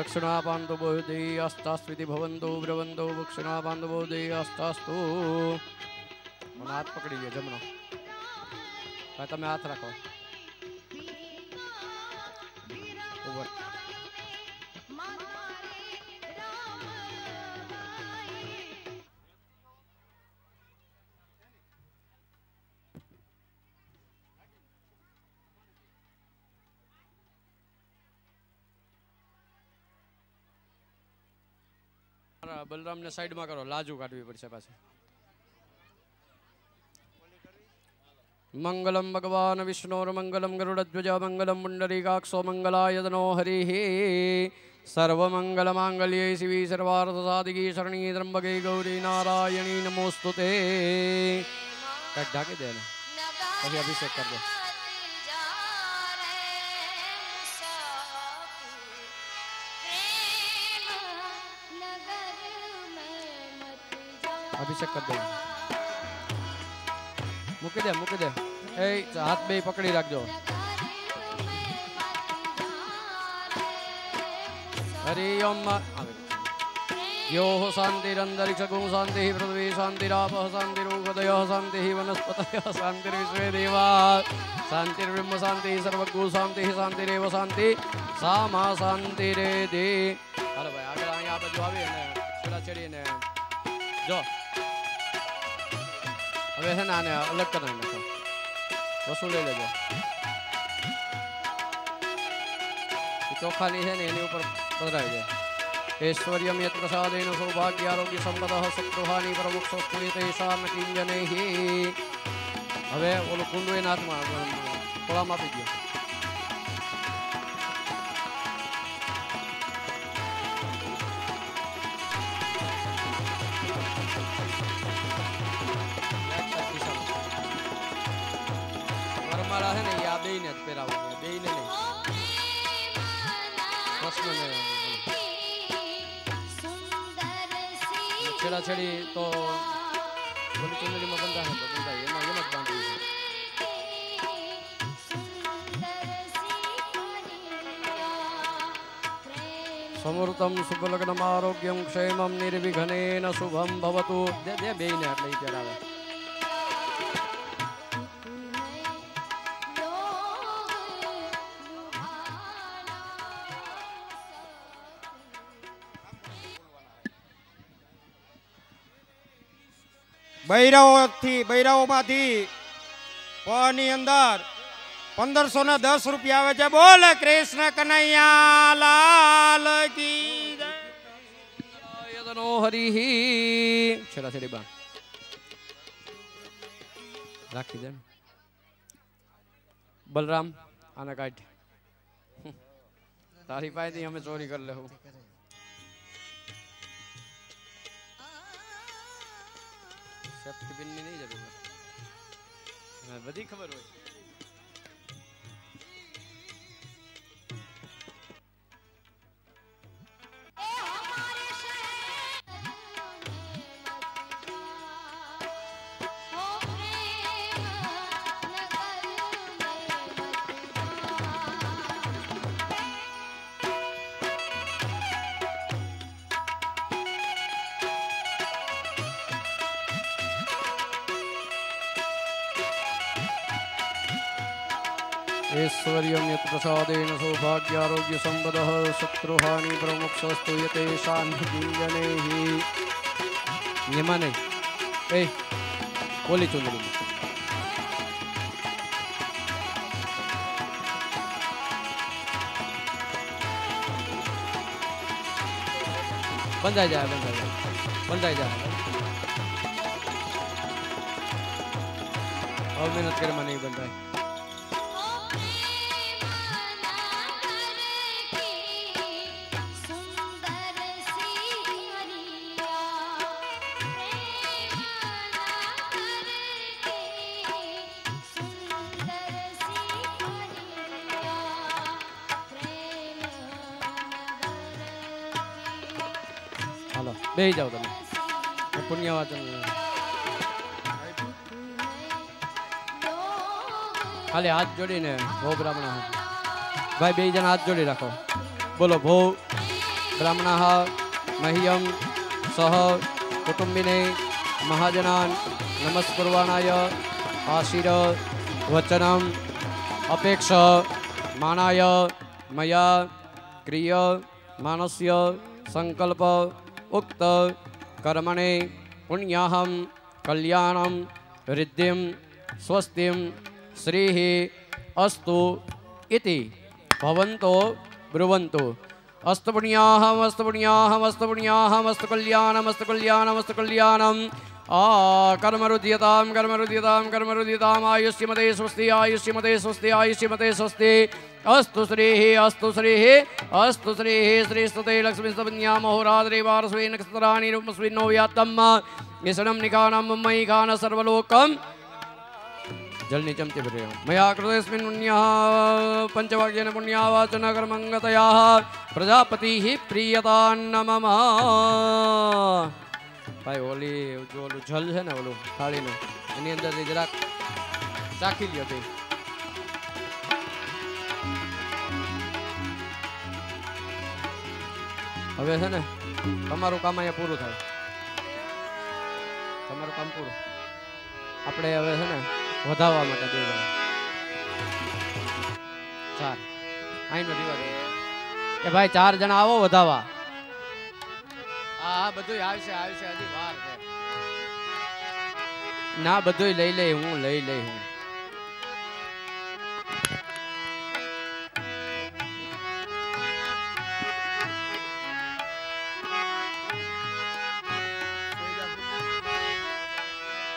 दक्षिणा दक्षिणापान्दवो देयास्तास्विति ब्रवंदो दक्षिणा दक्षिणापान्दवो देयास्तास्तु मन हाथ पकड़िए, जमना। कहता मैं हाथ रखो। મારા બલરામને સાઈડમાં કરો લાજુ કાઢવી પડશે પાછી મંગલમ ભગવાન વિષ્ણોર્મંગલમ ગરુડધ્વજ મંગલમ પુંડરીકાક્ષો મંગલાયતનો હરિः સર્વમંગલમાંગલ્યે શિવી સર્વાર્થસાધિકી શરણી ત્રંબકે ગૌરી નારાયણી નમોસ્તુ તે કાંઈક ઢાંકી દે એને પછી અભિષેક કરી દે અભિષેક કરી દે મૂકી દે મૂકી દે એ હાથ બે પકડી રાખજો હરિ ઓમ યો શાંતિરંતરિક્ષગો શાંતિ પૃથ્વી શાંતિરાપ શાંતિરુદય શાંતિ વનસ્પતય શાંતિર્વિશ્વે દેવા શાંતિર્બ્રહ્મ શાંતિ સર્વગુ શાંતિ શાંતિરેવ શાંતિ સામા શાંતિરે દે હાલો ભાઈ આગળ અહીંયા આ બાજુ આવી અને છેડા છેડીને જો હવે છે ને આને અલગ કરી નાખો વસૂલ લઈ લેજો એ ચોખાની છે ને એની ઉપર પધરાવી દે ऐश्वर्यम यत् प्रसादेन सौभाग्य आरोग्य संपदः शत्रुहानि प्रमुख तेषां કિંજનૈः હવે ઓલું કુંડું એના હાથમાં ખોળામાં આપી દો છે ને એ આ બેયને જ પહેરાવવાની બેયને નહીં કૃષ્ણને છેડા છેડી તો ઓલી ચુંદડીમાં બંધાશે તો બંધાય એમાં એમ જ બાંધવી છે સમૃતમ શુભલગ્નમ આરોગ્યમ ક્ષેમમ નિર્વિઘ્નેન શુભમ ભવતુ દે દે બેયને એટલે ઈ બૈરાઓથી બૈરાઓમાંથી ની અંદર પંદરસો ને દસ રૂપિયા આવે છે બોલ કૃષ્ણ કનૈયા લાલ કી જય. યદનો હરિઃ છેડા છેડી બાંધ રાખી દે ને. બલરામ આને કાઢ તારી પાસેથી અમે ચોરી કરી લેવું સેફ્ટી પિનની નહીં જરૂર બધી ખબર હોય. प्रसादेन सौभाग्यारोग्यसम्पदः शत्रुहानि प्रमुक्षस्तु यते शान्तिजनैः निमने। ए, बोली चुन बंदा जाए बंदा जाए बंदा जाए और मेहनत कर मन नहीं बन है। ही जाओ तुम पुण्यवाचन खाली हाथ जोड़ी ने भो ब्राह्मण भाई बे जन हाथ जोड़ी रखो बोलो भो ब्राह्मण मह्यम सह कुटुंबिने महाजना नमस्कुर्वाणा आशीर वचनम अपेक्ष मनाय मया क्रिय मानस्य संकल्प उक्त कर्मणे पुण्याहम कल्याणम रिद्धिम स्वस्तिम श्रीः अस्तु इति। भवन्तो ब्रुवन्तु। अस्तु पुण्याहम् अस्तु पुण्याहम् अस्तु पुण्याहम् अस्तु कल्याणम् अस्तु कल्याणम् अस्तु कल्याणम् आ कर्मरुद्यतां कर्मरुद्यतां कर्मरुद्यताम् आयुष्यमते स्वस्ति आयुष्यमते स्वस्ति आयुष्यमते स्वस्ति। अस्तु श्रीः अस्तु श्रीः अस्तु श्रीः श्रीस्तुते लक्ष्मीस्तपन्या महोरात्रे वारस्वे नक्षत्राणि रूपस्विन्नो व्यात्तम् निशनं निकानं मयि खान सर्वलोकम् जलनी चमते भरे मया कृतस्मिन् पुण्यः पञ्चवाक्येन पुण्यावाचन कर्मङ्गतयाः प्रजापतिः પ્રિયતાન્ન મમ ભાઈ ઓલી જો ઓલું જલ છે ને ઓલું થાળીનું એની અંદરથી જરાક ચાખી લ્યો તે હવે છે ને તમારું કામ અહીંયા પૂરું થાય. તમારું કામ પૂરું. આપણે હવે છે ને વધાવવા માટે બે જણા. ચાર. અહીંનો રિવાજ. કે ભાઈ ચાર જણા આવો વધાવવા. હા હા બધું આવશે આવશે હજી વાર છે. ના બધું લઈ લઈ હું લઈ લઈ હું.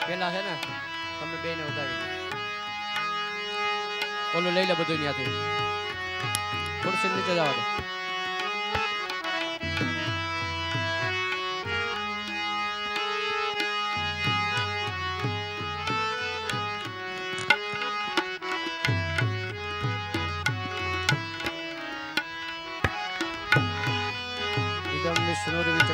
પેલા છે ને, તમે બે ને ઉતારી. ઓલું લઈ લે બધું ત્યાંથી ખુરશી નીચે જવા દે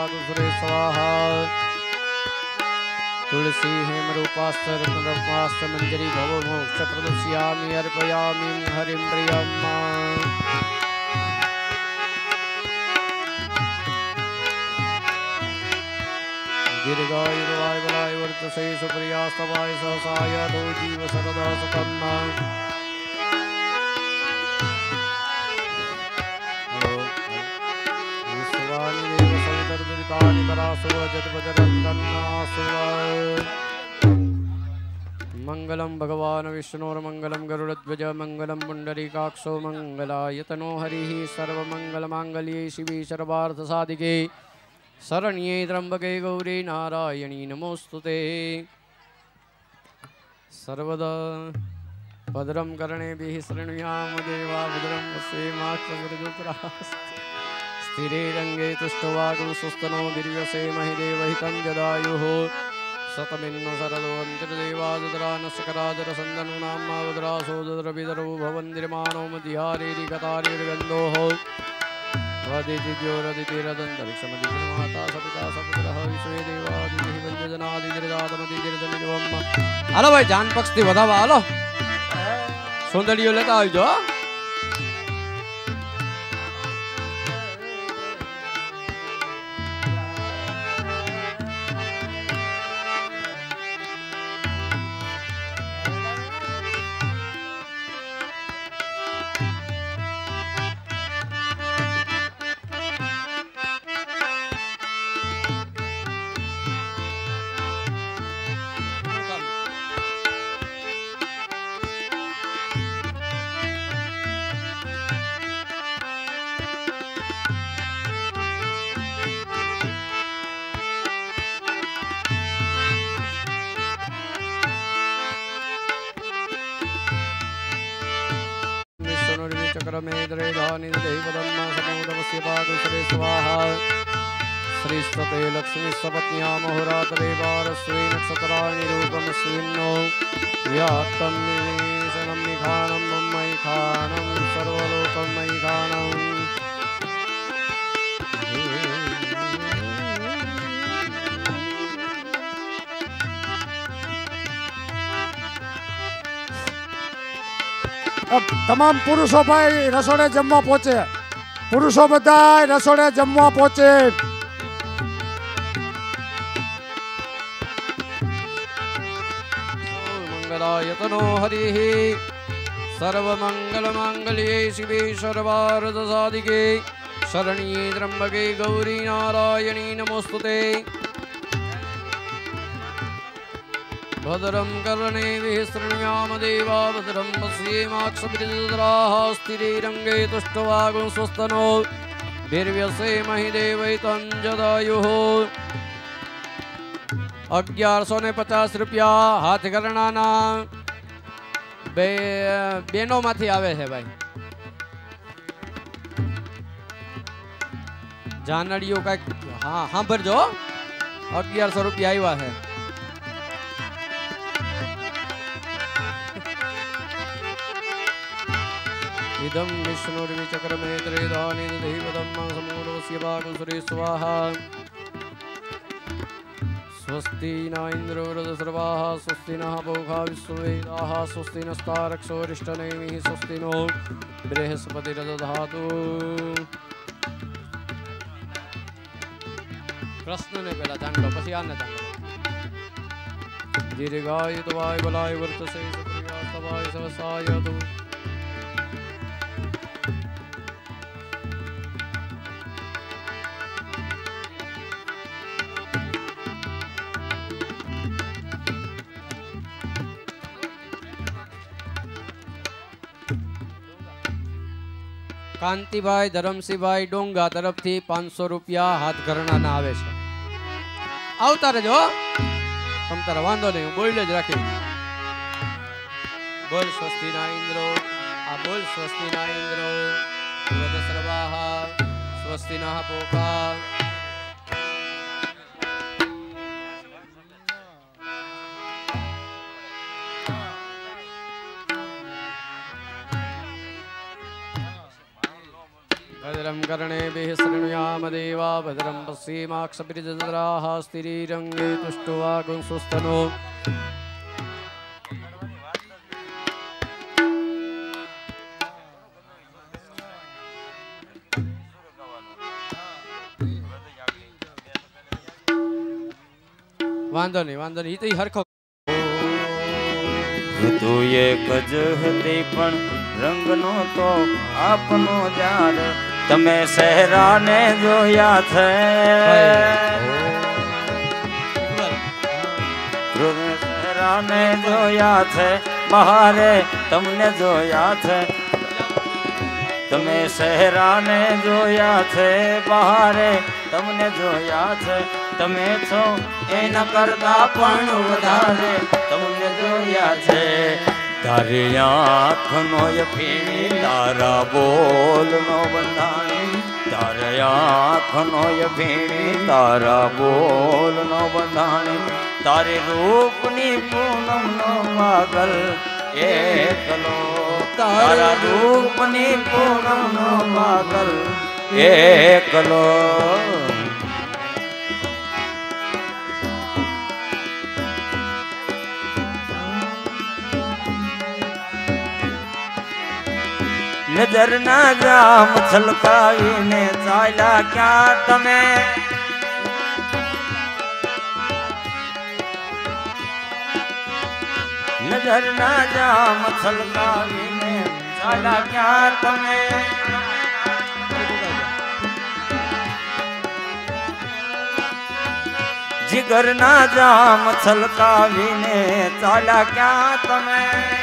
पादुसुरे स्वाहा। तुलसी हेम हेमरूपाश्च रत्नरूपाश्च मञ्जरी भवमोक्ष प्रदर्शयामि, अर्पयामि, हरिं प्रियम् दीर्घायुर्वाय बलाय वर्तसे सुप्रियास्तवाय सहसाय दो जीव सरदा सतम् मङ्गलं भगवान् विष्णोर्मङ्गलं गरुडध्वज मङ्गलं पुण्डरीकाक्षो मङ्गलायतनो हरिः सर्वमङ्गलमाङ्गल्ये शिवे सर्वार्थसाधिके। शरण्ये त्र्यम्बके गौरी नारायणी, नमोऽस्तु ते। सर्वदा भद्रं कर्णेभिः शृणुयाम देवा, भद्रं वसेमाक्षमृदुप्रास्ते स्थिरे रङ्गे तुष्टवागुं सुस्तनो वीर्यसे महि देवहितं जदायुः शतमिन्नु शरदो अन्तर्देवादरानस्करादरसन्दनूनां मावदरासोदरविदरो भवन्दिर्माणो मध्यारेरिगतारेर्गन्धोः वदितिद्योरदितिरदन्तरिक्षमदितिर्माता सपिता सपुत्रः विश्वे देवादितिः वञ्जनादितिर्जातमदितिर्जनिर्वम् હાલો ભાઈ જાન પક્ષથી વધાવા હાલો સુંદરીઓ લેતા આવજો श्रीस्तते लक्ष्मी सपत्न्या महोरातरेवारस्वे नक्षत्राणि रूपमस्मिन्नो व्यात्तं निवेशनं निखानं मयिखानं सर्वलोकं मयिखानम् અબ તમામ પુરુષો ભાઈ રસોડે જમવા પહોંચે પુરુષો બધા રસોડે જમવા પહોંચે मनोहरि सर्वमङ्गलमाङ्गल्ये शिवे सर्वारदसादिके शरण्ये त्र्यम्बके गौरी नारायणी नमोऽस्तु ते भद्रं कर्णे विशृण्यामदेवा भद्रं वस्येमाक्षभिराः स्थिरङ्गे तुष्टवागुं स्वस्तनो वीर्यसेमहि देवैतञ्जदायुः अग्यारह पचास रुपया, हाथ करना नाम બે બેનોમાંથી આવે છે ભાઈ જાનડીઓ કાંઈક હા સાંભળજો અગિયારસો રૂપિયા આવ્યા છે इदं विष्णुर्विचक्रमे त्रेदानि दधीपदं समूलस्य भागुसुरे स्वाहा स्वस्ति न इन्द्रो रजसर्वाः स्वस्ति नः भोगा विश्ववेदाः स्वस्ति नस्तारक्षोरिष्टनेमिः स्वस्ति नो बृहस्पतिरदधातु કૃષ્ણને પેલા દાંડો પછી આને દાંડો દીર્ઘાય તવાય બલાય વર્તસે સક્રિયા તવાય સવસાય તુ કાંતિભાઈ, ધરમસિંહભાઈ ડોંગા તરફથી પાંચસો રૂપિયા હાથ ઘરણાના આવે છે. આવતા રહેજો. તમ તારે વાંધો નહીં, હું બોલ જ રાખી બોલ સ્વસ્તિના ઇન્દ્રો, આ બોલ સ્વસ્તિના ઇન્દ્રો. સ્વસ્તિ ના પોકા भद्रं कर्णेभिः शृणुयाम देवा भद्रं पश्येमाक्षभिर्जद्राः स्थिरीरङ्गे तुष्टुवागुं सुस्तनो વાંધો નહીં વાંધો નહીં ઈ તો ઈ હરખો તું એક જ હતી પણ રંગનો તો આપનો જાર તમે સહેરાને જોયા છે તમે સહેરાને જોયા છે બહારે તમને જોયા છે તમે સહેરાને જોયા છે બહારે તમને જોયા છે તમે છો એના કરતા પણ વધારે તમને જોયા છે તારી આંખનો યફીણી તારા બોલનો બંધાણી તારે આંખનો યફીણી તારા બોલનો બંધાણી તારી રૂપની પૂનમનો પાગલ એકલો. તારા રૂપની પૂનમનો પાગલ એકલો. નજર ના જામ છલકાવીને ચાલ્યા ક્યાં તમે નજર ના જામ છલકાવીને ચાલ્યા ક્યાં તમે જીગર ના જામ છલકાવીને ચાલ્યા ક્યાં તમે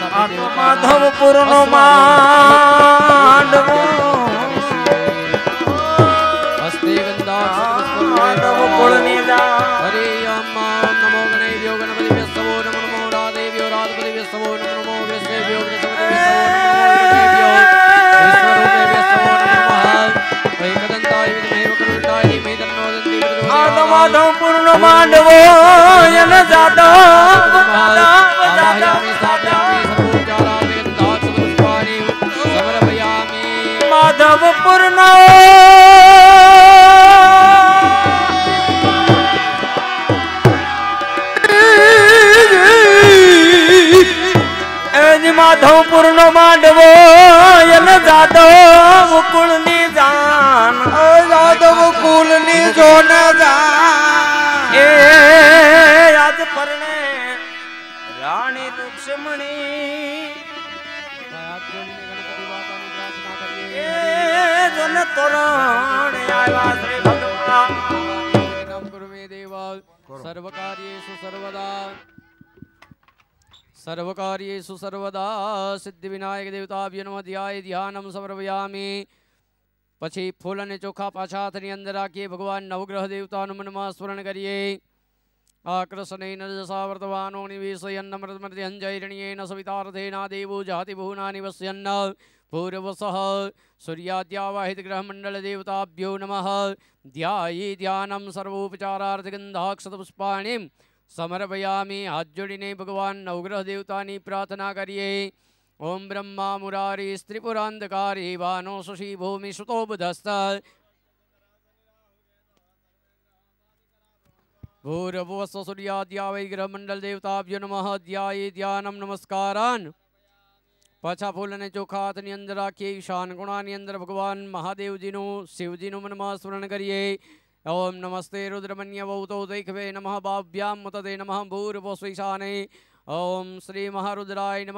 માધવપુર નો માંડવો હસ્તે ગંધાક્ષ માધવપુર ની જા હરે અમ્મા નમો ગણેભ્યો ગણપતિભ્ય સવો નમો નમો રાધેભ્યો રાધપતિભ્ય સવો નમો નમો વ્યસ્તેભ્યો વ્યસ્તપતિભ્ય સવો નમો નમો ગણેભ્યો વિશ્વરૂપેભ્ય સવો નમઃ એકદંતાય વિદ્મહે વક્રતુંડાય ધીમહિ તન્નો દંતી આદ માધવપુર નો માંડવો એન જાદવ એન જાદવ કુળ સર્વકાર્યેષુ સર્વદા સિદ્ધિ વિનાયક દેવતાભ્ય નમઃ ધ્યાય ધ્યાનમ સમર્પયામિ પછી ફૂલ અને ચોખા પાછા હાથની અંદર રાખીએ ભગવાન નવગ્રહ દેવતાનું મનમાં સ્મરણ કરીએ આકર્ષણેન રજસા વર્તમાનો નિવેશયન્ન મૃતમૃતિ અંજૈરણ્યેન સવિતાર્થેના દેવો જાતિ બહુના નિવસ્યન્ન પૂર્વસઃ સૂર્યાદ્યાવાહિત ગ્રહમંડળ દેવતાભ્યો નમઃ ધ્યાયી ધ્યાનમ સર્વોપચારાર્થગંધાક્ષતપુષ્પાણીમ સમર્પયામિ હાથ જોડીને ભગવાન નવગ્રહ દેવતાની પ્રાર્થના કરીએ ઓમ બ્રહ્મા મુરારી સ્ત્રીપુરાંધકારી વાનો શશી ભૂમિ સુતો બુધસ્ત ભૂર્ભુવસ્વ સૂર્યાદ્યા વૈ ગ્રહમંડળ દેવતાભ્યો નમઃ ધ્યાયે ધ્યાનમ નમસ્કારાન પાછા ફૂલ અને ચોખા હાથની અંદર રાખીએ ઈશાન ગુણાની અંદર ભગવાન મહાદેવજીનું શિવજીનું મનમાં સ્મરણ કરીએ ओम नमस्ते रुद्रमन्य दैखवे नम भाव्यां मुतते नम भूर्वस्वैशाने ओं श्री महारुद्राय नम।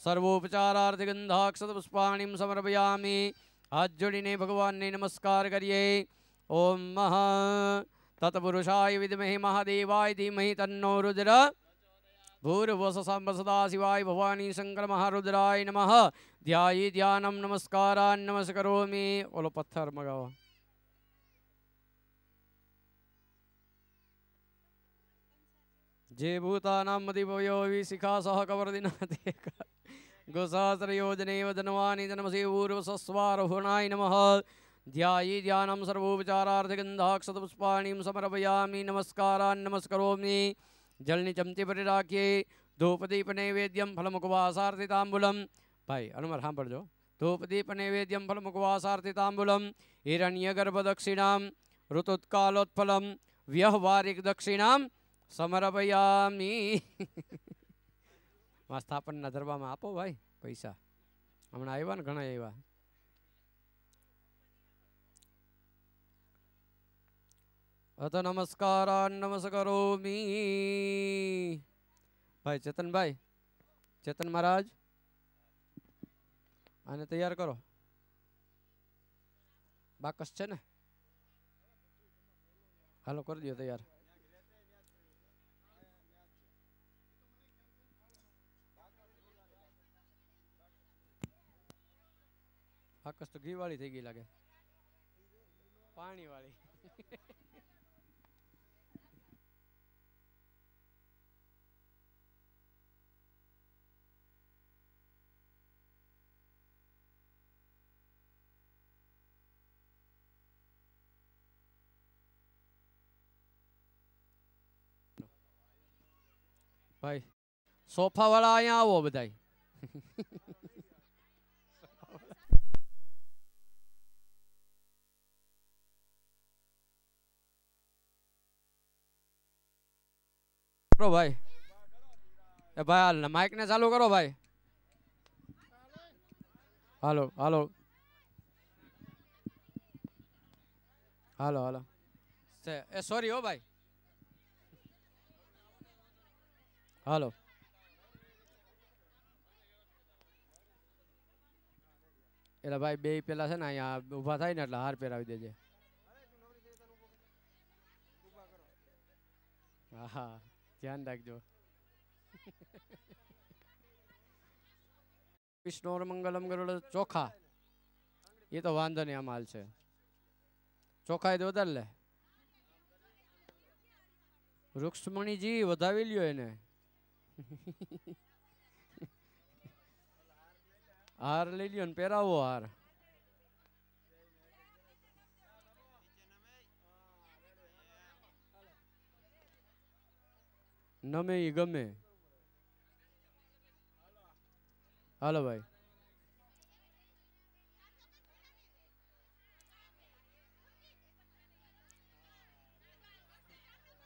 सर्वोपचारार्थगंधाक्षतपुष्पाणीं समर्पयामी। अर्जुनिने भगवान्ने नमस्कार करिए ओं मह तत्पुरुषाय विधमे महादेवाय धीमहि तन्नो रुद्र। भूर्वसदा शिवाय भवानी शंकर महारुद्राय नम। ध्याय ध्यानम नमस्कारा नमस्करोमि। ओलो पत्थर मगवा जे भूतानां मतिभयो विशिखा सह कवर्दिनाते गोसास्त्रयोजनैव धनवानि जनमसि पूर्वसस्वारोहणाय नमः। ध्यायी ध्यानं सर्वोपचारार्थगन्धाक्षतपुष्पाणिं समर्पयामि, नमस्कारान् नमस्करोमि। जलनिचम्ति परिराख्ये धूपदीपनैवेद्यं फलमुखवासार्थिताम्बुलं। भाई, अनुमर हाँ पढ़ जाओ धूपदीपनैवेद्यं फलमुखवासार्थिताम्बुलं, हिरण्यगर्भदक्षिणां, ऋतुत्कालोत्फलं, व्यवहारिकदक्षिणां ધૂપદીપ નૈવેદ્યમ ફલમુકવાસાર્થી તાંબુલમ હિરણ્યગર્ભ દક્ષિણામ ઋતુત્કાલોત્ફલમ વ્યવહારિક દક્ષિણામ સમર્પયામિ માં સ્થાપનના દરબારમાં આપો ભાઈ પૈસા હમણાં આવ્યા ને ઘણા આવ્યા અત નમસ્કારાન નમસ્કરોમિ ભાઈ ચેતનભાઈ ચેતન મહારાજ આને તૈયાર કરો બાકસ છે ને હાલો કરી દો તૈયાર આકસ તો ઘીવાળી થઈ ગઈ લાગે. પાણી વાળી ભાઈ સોફા વાળા અહીંયા આવો બધા કરો ભાઈ એ ભાઈ હાલ માઇક ને ચાલુ કરો ભાઈ હાલો હાલો હાલો હાલો સે- એ સોરી હો ભાઈ હાલો એટલે ભાઈ બે પેલા છે ને અહીંયા ઊભા થાય ને એટલે હાર પહેરાવી દેજે હા હા ધ્યાન રાખજો. વિષ્ણુ મંગલમ ગરુડ ચોખા. એ તો વાંધો નહીં આમાં હાલ છે. ચોખા એ તો વધારે લે. રૂક્ષ્મણીજી વધાવી લ્યો એને. (laughs) હાર લઈ લ્યો ને પહેરાવો હાર. નમે ઈ ગમે. હાલો ભાઈ.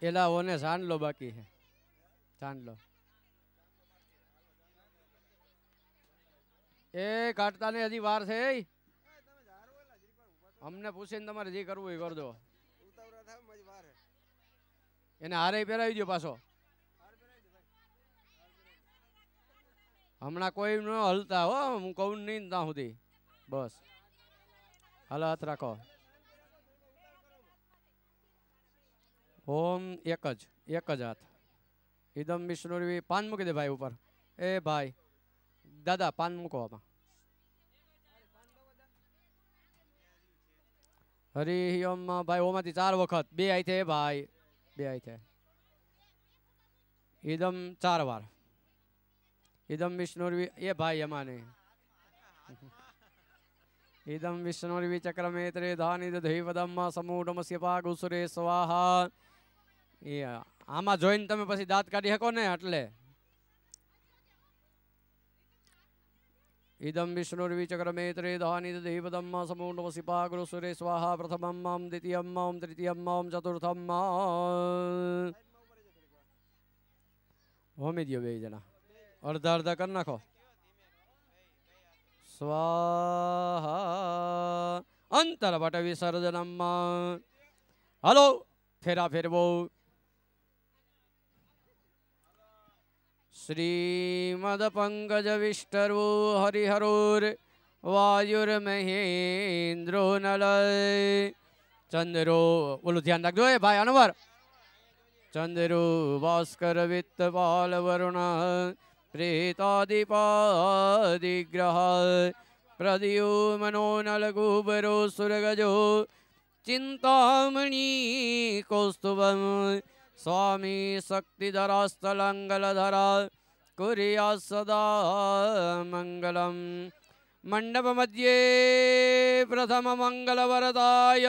એલા ઓને સાંડલો બાકી છે સાંડલો એ કાઢતા ને હજી વાર છે અમને પૂછીને તમારે જે કરવું એ કરજો એને હારે પહેરાવી દો પાછો. હમણાં કોઈ ન હલતા હો હું કહું નહીં ત્યાં સુધી બસ હાલો હાથ રાખો ઓમ એક જ એક જ હાથ ઇદમ વિષ્ણુ પાન મૂકી દે ભાઈ ઉપર એ ભાઈ દાદા પાન મૂકો આમાં હરી ઓમ ભાઈ ઓમાંથી ચાર વખત બે આઈ છે ભાઈ બે આઈ છે ઇદમ ચાર વાર ઇદમ વિષ્ણુ એ ભાઈ એમાં નહીં ઇદમ વિષ્ણુ ચક્રમેત્રે ધાનિદ ધૈવદમ સમૂઢમસ્ય પાગુસુરે સ્વાહા એ આમાં જોઈને તમે પછી દાંત કાઢી શકો ને એટલે ઇદમ વિષ્ણુર્વિચક્રમેત્રે ધાનિદ દેવદમ સમૂઢમસ્ય પાગુસુરે સ્વાહા પ્રથમમ મામ દ્વિતીયમ મામ તૃતીયમ મામ ચતુર્થમ મામ હોમી દો બે જણા અડધા અડધા કરી નાખો સ્વાહા અંતર વટ વિસર્જનમ હલો ફેરા ફેરવો શ્રીમદ પંકજ વિષ્ટરવો હરિહરોર વાયુર્મહેન્દ્રો નલ ચંદ્રો બોલું ધ્યાન રાખજો એ ભાઈ અનવર ચંદ્રો ભાસ્કર વિત્ત પાલ વરુણ प्रेतादिपादिग्रह प्रदियो मनो न लगूबरो सुरगजो चिन्तामणि कौस्तुवं स्वामी शक्तिधरास्थलङ्गलधरा कुर्याः सदा मङ्गलं मण्डपमध्ये प्रथममङ्गलवरदाय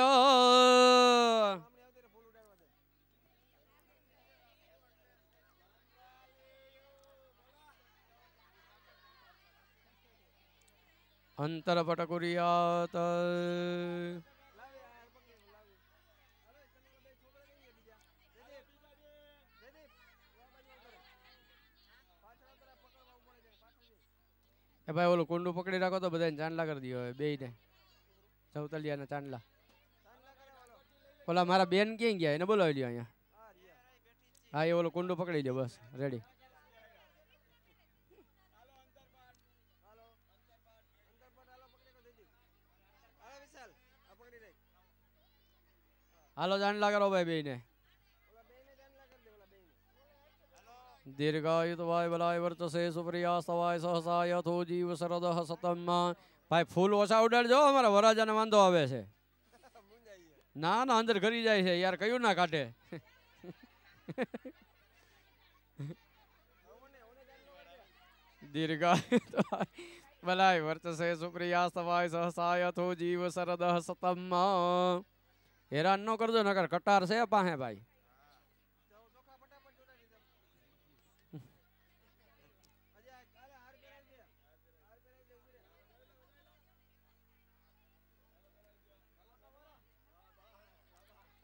અંતરપટ કુર્યાત એ ભાઈ ઓલું કુંડું પકડી રાખો તો બધાને ચાંદલા કરી દો બે ને ચૌતલિયા ને ચાંદલા ઓલા મારા બેન ક્યાં ગયા એને બોલાવી લ્યો અહીંયા હા એ ઓલું કુંડું પકડી લ્યો બસ રેડી હાલો ચાંદલા કરો ભાઈ બેને દીર્ઘાયુતવાય બલાય વર્ચસે સુપ્રિયા સવાય સહસાય થો જીવ શરદ સતમ ભાઈ ફૂલ ઓછા ઉડાડજો અમારા વરાજાને વાંધો આવે છે ના ના અંદર ઘરી જાય છે યાર કયું ના કાઢે દીર્ઘાયુતવાય બલાય વર્ચસે સુપ્રિયા સવાય સહસાય થો જીવ શરદ સતમ હેરાન ન કરજો નકર કટાર છે પાસે ભાઈ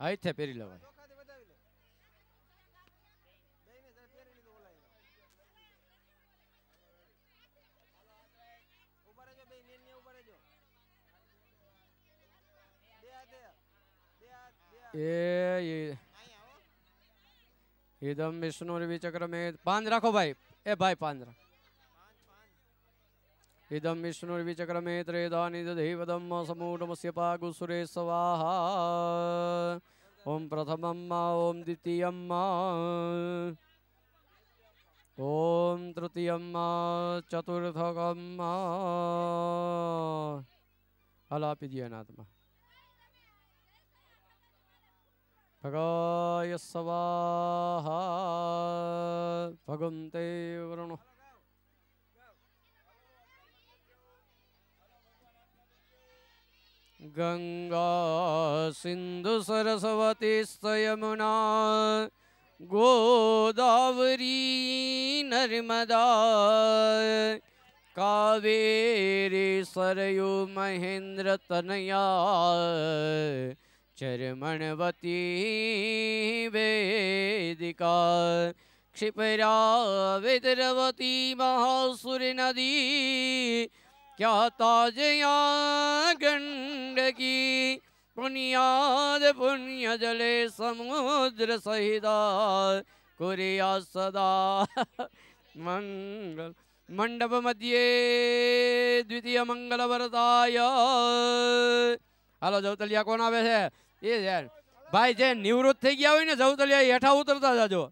અહીંથી પહેરી લેવાય ये इदम विष्णु विचक्र में बाँध रखो भाई ए भाई बाँध रखो इदम विष्णुर्विचक्रमे त्रेदानिदधीवदम् समूढमस्य पागुसुरे स्वाहा ओम प्रथमं मा ॐ द्वितीयं मा ॐ तृतीयं मा चतुर्थकं मा हलापि भगाय स्वाहा। भगन्ते वरुणः। गङ्गा सिन्धु सरस्वती यमुना। गोदावरी नर्मदा। कावेरी सरयू महेन्द्रतनया चर्मणवती वेदिका क्षिपरा विद्रवती महासुरनदी क्या ताजया गंडकी पुण्याद पुण्य जले समुद्र सहिता कुरिया सदा मंगल मंडप मध्ये દ્વિતીય મંગલ વરદાય હાલો જવતલિયા કોણ આવે છે એ યાર. ભાઈ જે નિવૃત્ત થઈ ગયા હોય ને જવતલિયા હેઠા ઉતરતા જાજો.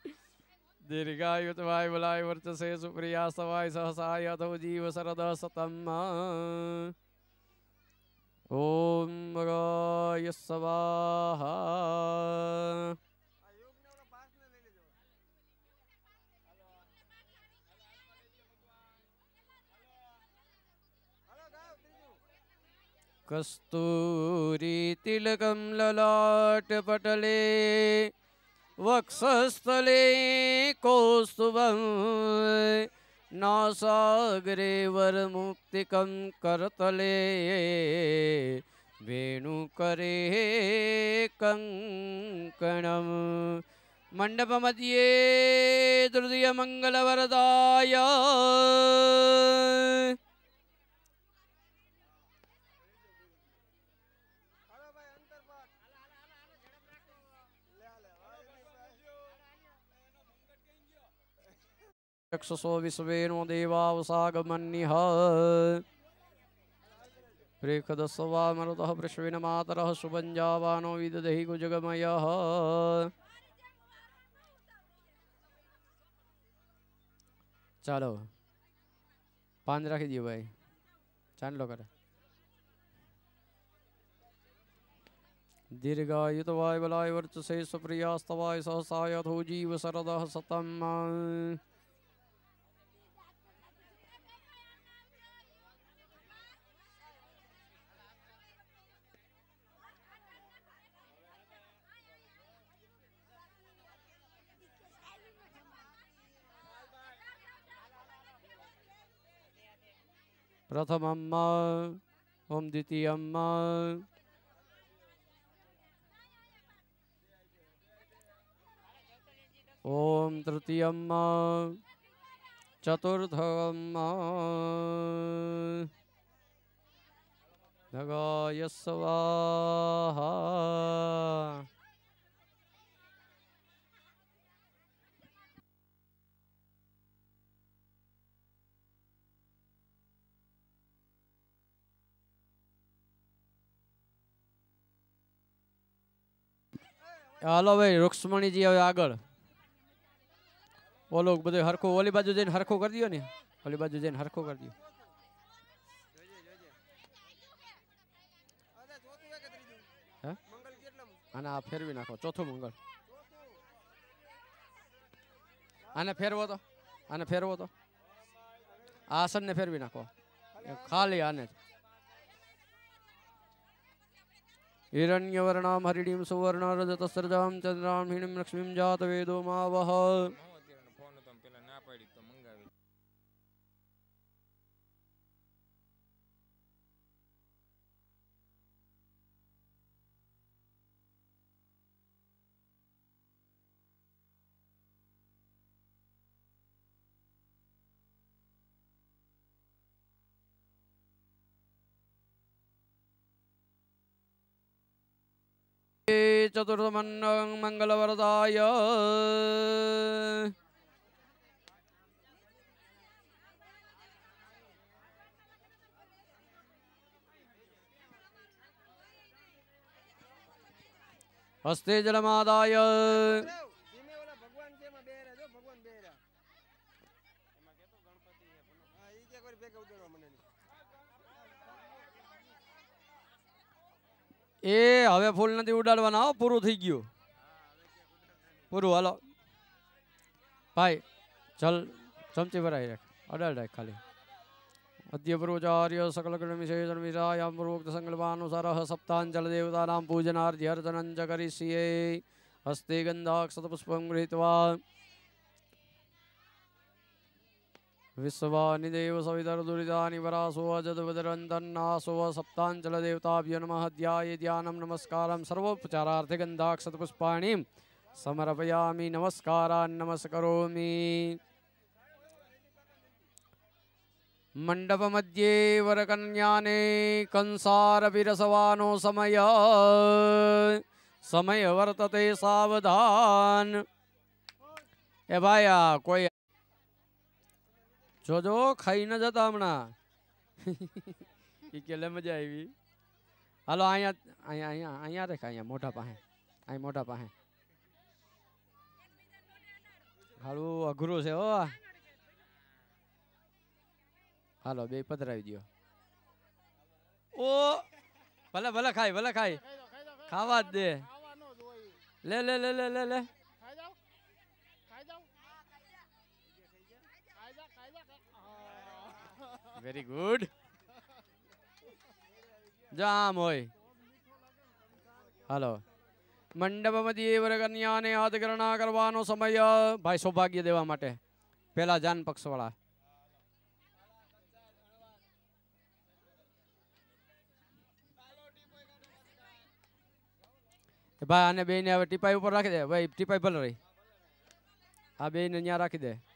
दीर्घायुतवाय बलाय वर्चसे सुप्रिया सवाय सहसाय अथो जीव शरद सतम। ओम मगाय स्वाहा। कस्तूरी तिलकम ललाट पटले। वक्षस्थले कौस्तुभं नासाग्रे वरमुक्तिकं करतले। वेणुकरे कङ्कणं मण्डपमध्ये तृतीयमङ्गलवरदाय यक्षसो विश्वेनो देवावसागमन्यः रेखदस्वा मरुतः पृश्विन मातरः सुभञ्जावानो विदधहि कुजगमयः चलो पाँच रख दियो भाई। चाँद लो कर। दीर्घायुत वाय बलाय वर्चसे सुप्रियास्तवाय सहसाय जीव सरदः सतम्। प्रथम ओम द्वितीय ओं तृतीय चतुर्धा तृतीयं હાલો ભાઈ, રૂક્ષ્મણીજી હવે આગળ. ઓલો બધું હરખું, ઓલી બાજુ જઈને હરખું કરી દો ને. ઓલી બાજુ જઈને હરખું કરી દો આને આ ફેરવી નાખો, ચોથું મંગળ. આને ફેરવો તો, આને ફેરવો તો. આ આસનને ફેરવી નાખો. ખાલી આને જ. हिरण्यवर्णां हरिणीं सुवर्ण रजतस्रजां चन्द्रां हिणीं लक्ष्मीं जातवेदो मा वह चतुर्थमन्नं मङ्गलवरदाय हस्ते जलमादाय એ હવે ફૂલ નથી ઉડાડવાના હો પૂરું થઈ ગયું પૂરું હાલો ભાઈ ચલ ચમચી ભરાઈ રાખ અડાડ રાખ ખાલી અદ્ય પૂર્વચાર્ય સકલ ગણ વિશેષણ વિરાયામ પૂર્વોક્ત સંકલ્પાનુસાર સપ્તાંજલ દેવતાનાં પૂજનાર્થ્ય અર્ચનં ચ કરિષ્યે હસ્તે ગંધાક્ષત પુષ્પં ગૃહીત્વા विश्वानिदेव सवितर्दुरितानि वरासो अजद्वदरन्दन्नासो सप्ताञ्चलदेवताभ्यो नमः ध्याये ध्यानं नमस्कारं सर्वोपचारार्थे गन्धाक्षतपुष्पाणिं समर्पयामि नमस्कारान् नमस्करोमि। मण्डपमध्ये वरकन्याने कंसारविरसवानो समय। समय वर्तते सावधान। ए भाया, कोई જોજો ખાઈ ન જતા હમણાં ઈ કે લે મજા આવી હાલો અહીંયા અહીંયા અહીંયા અહીંયા રેખ અહીંયા મોઢા પાસે અહીં મોઢા પાસે હાલું અઘરું છે હો હાલો બે પધરાવી દો ઓ ભલે ભલે ખાય ભલે ખાય ખાવા જ દે લે લે લે લે લે લે વેરી ગુડ જામ હોય. હાલો. મંડપમધી વરકન્યાને હાથકરણા કરવાનો સમય, ભાઈ સૌભાગ્ય દેવા માટે. પેલા જાન પક્ષવાળા. ભાઈ આને બેને હવે ટીપાઈ ઉપર રાખી દે. ભાઈ ટીપાઈ ભલે રહી. આ બેને ત્યાં રાખી દે.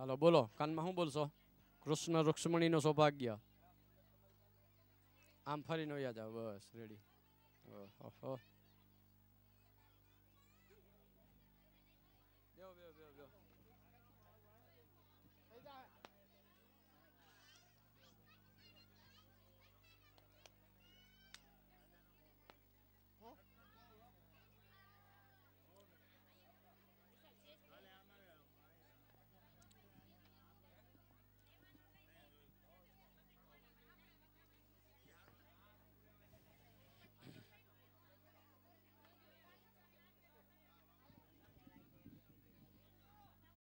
હાલો, બોલો, કાનમાં શું બોલશો? કૃષ્ણ રૂક્ષ્મણીનો સૌભાગ્ય. આમ ફરીને યાદ આવ, બસ રેડી ઓહો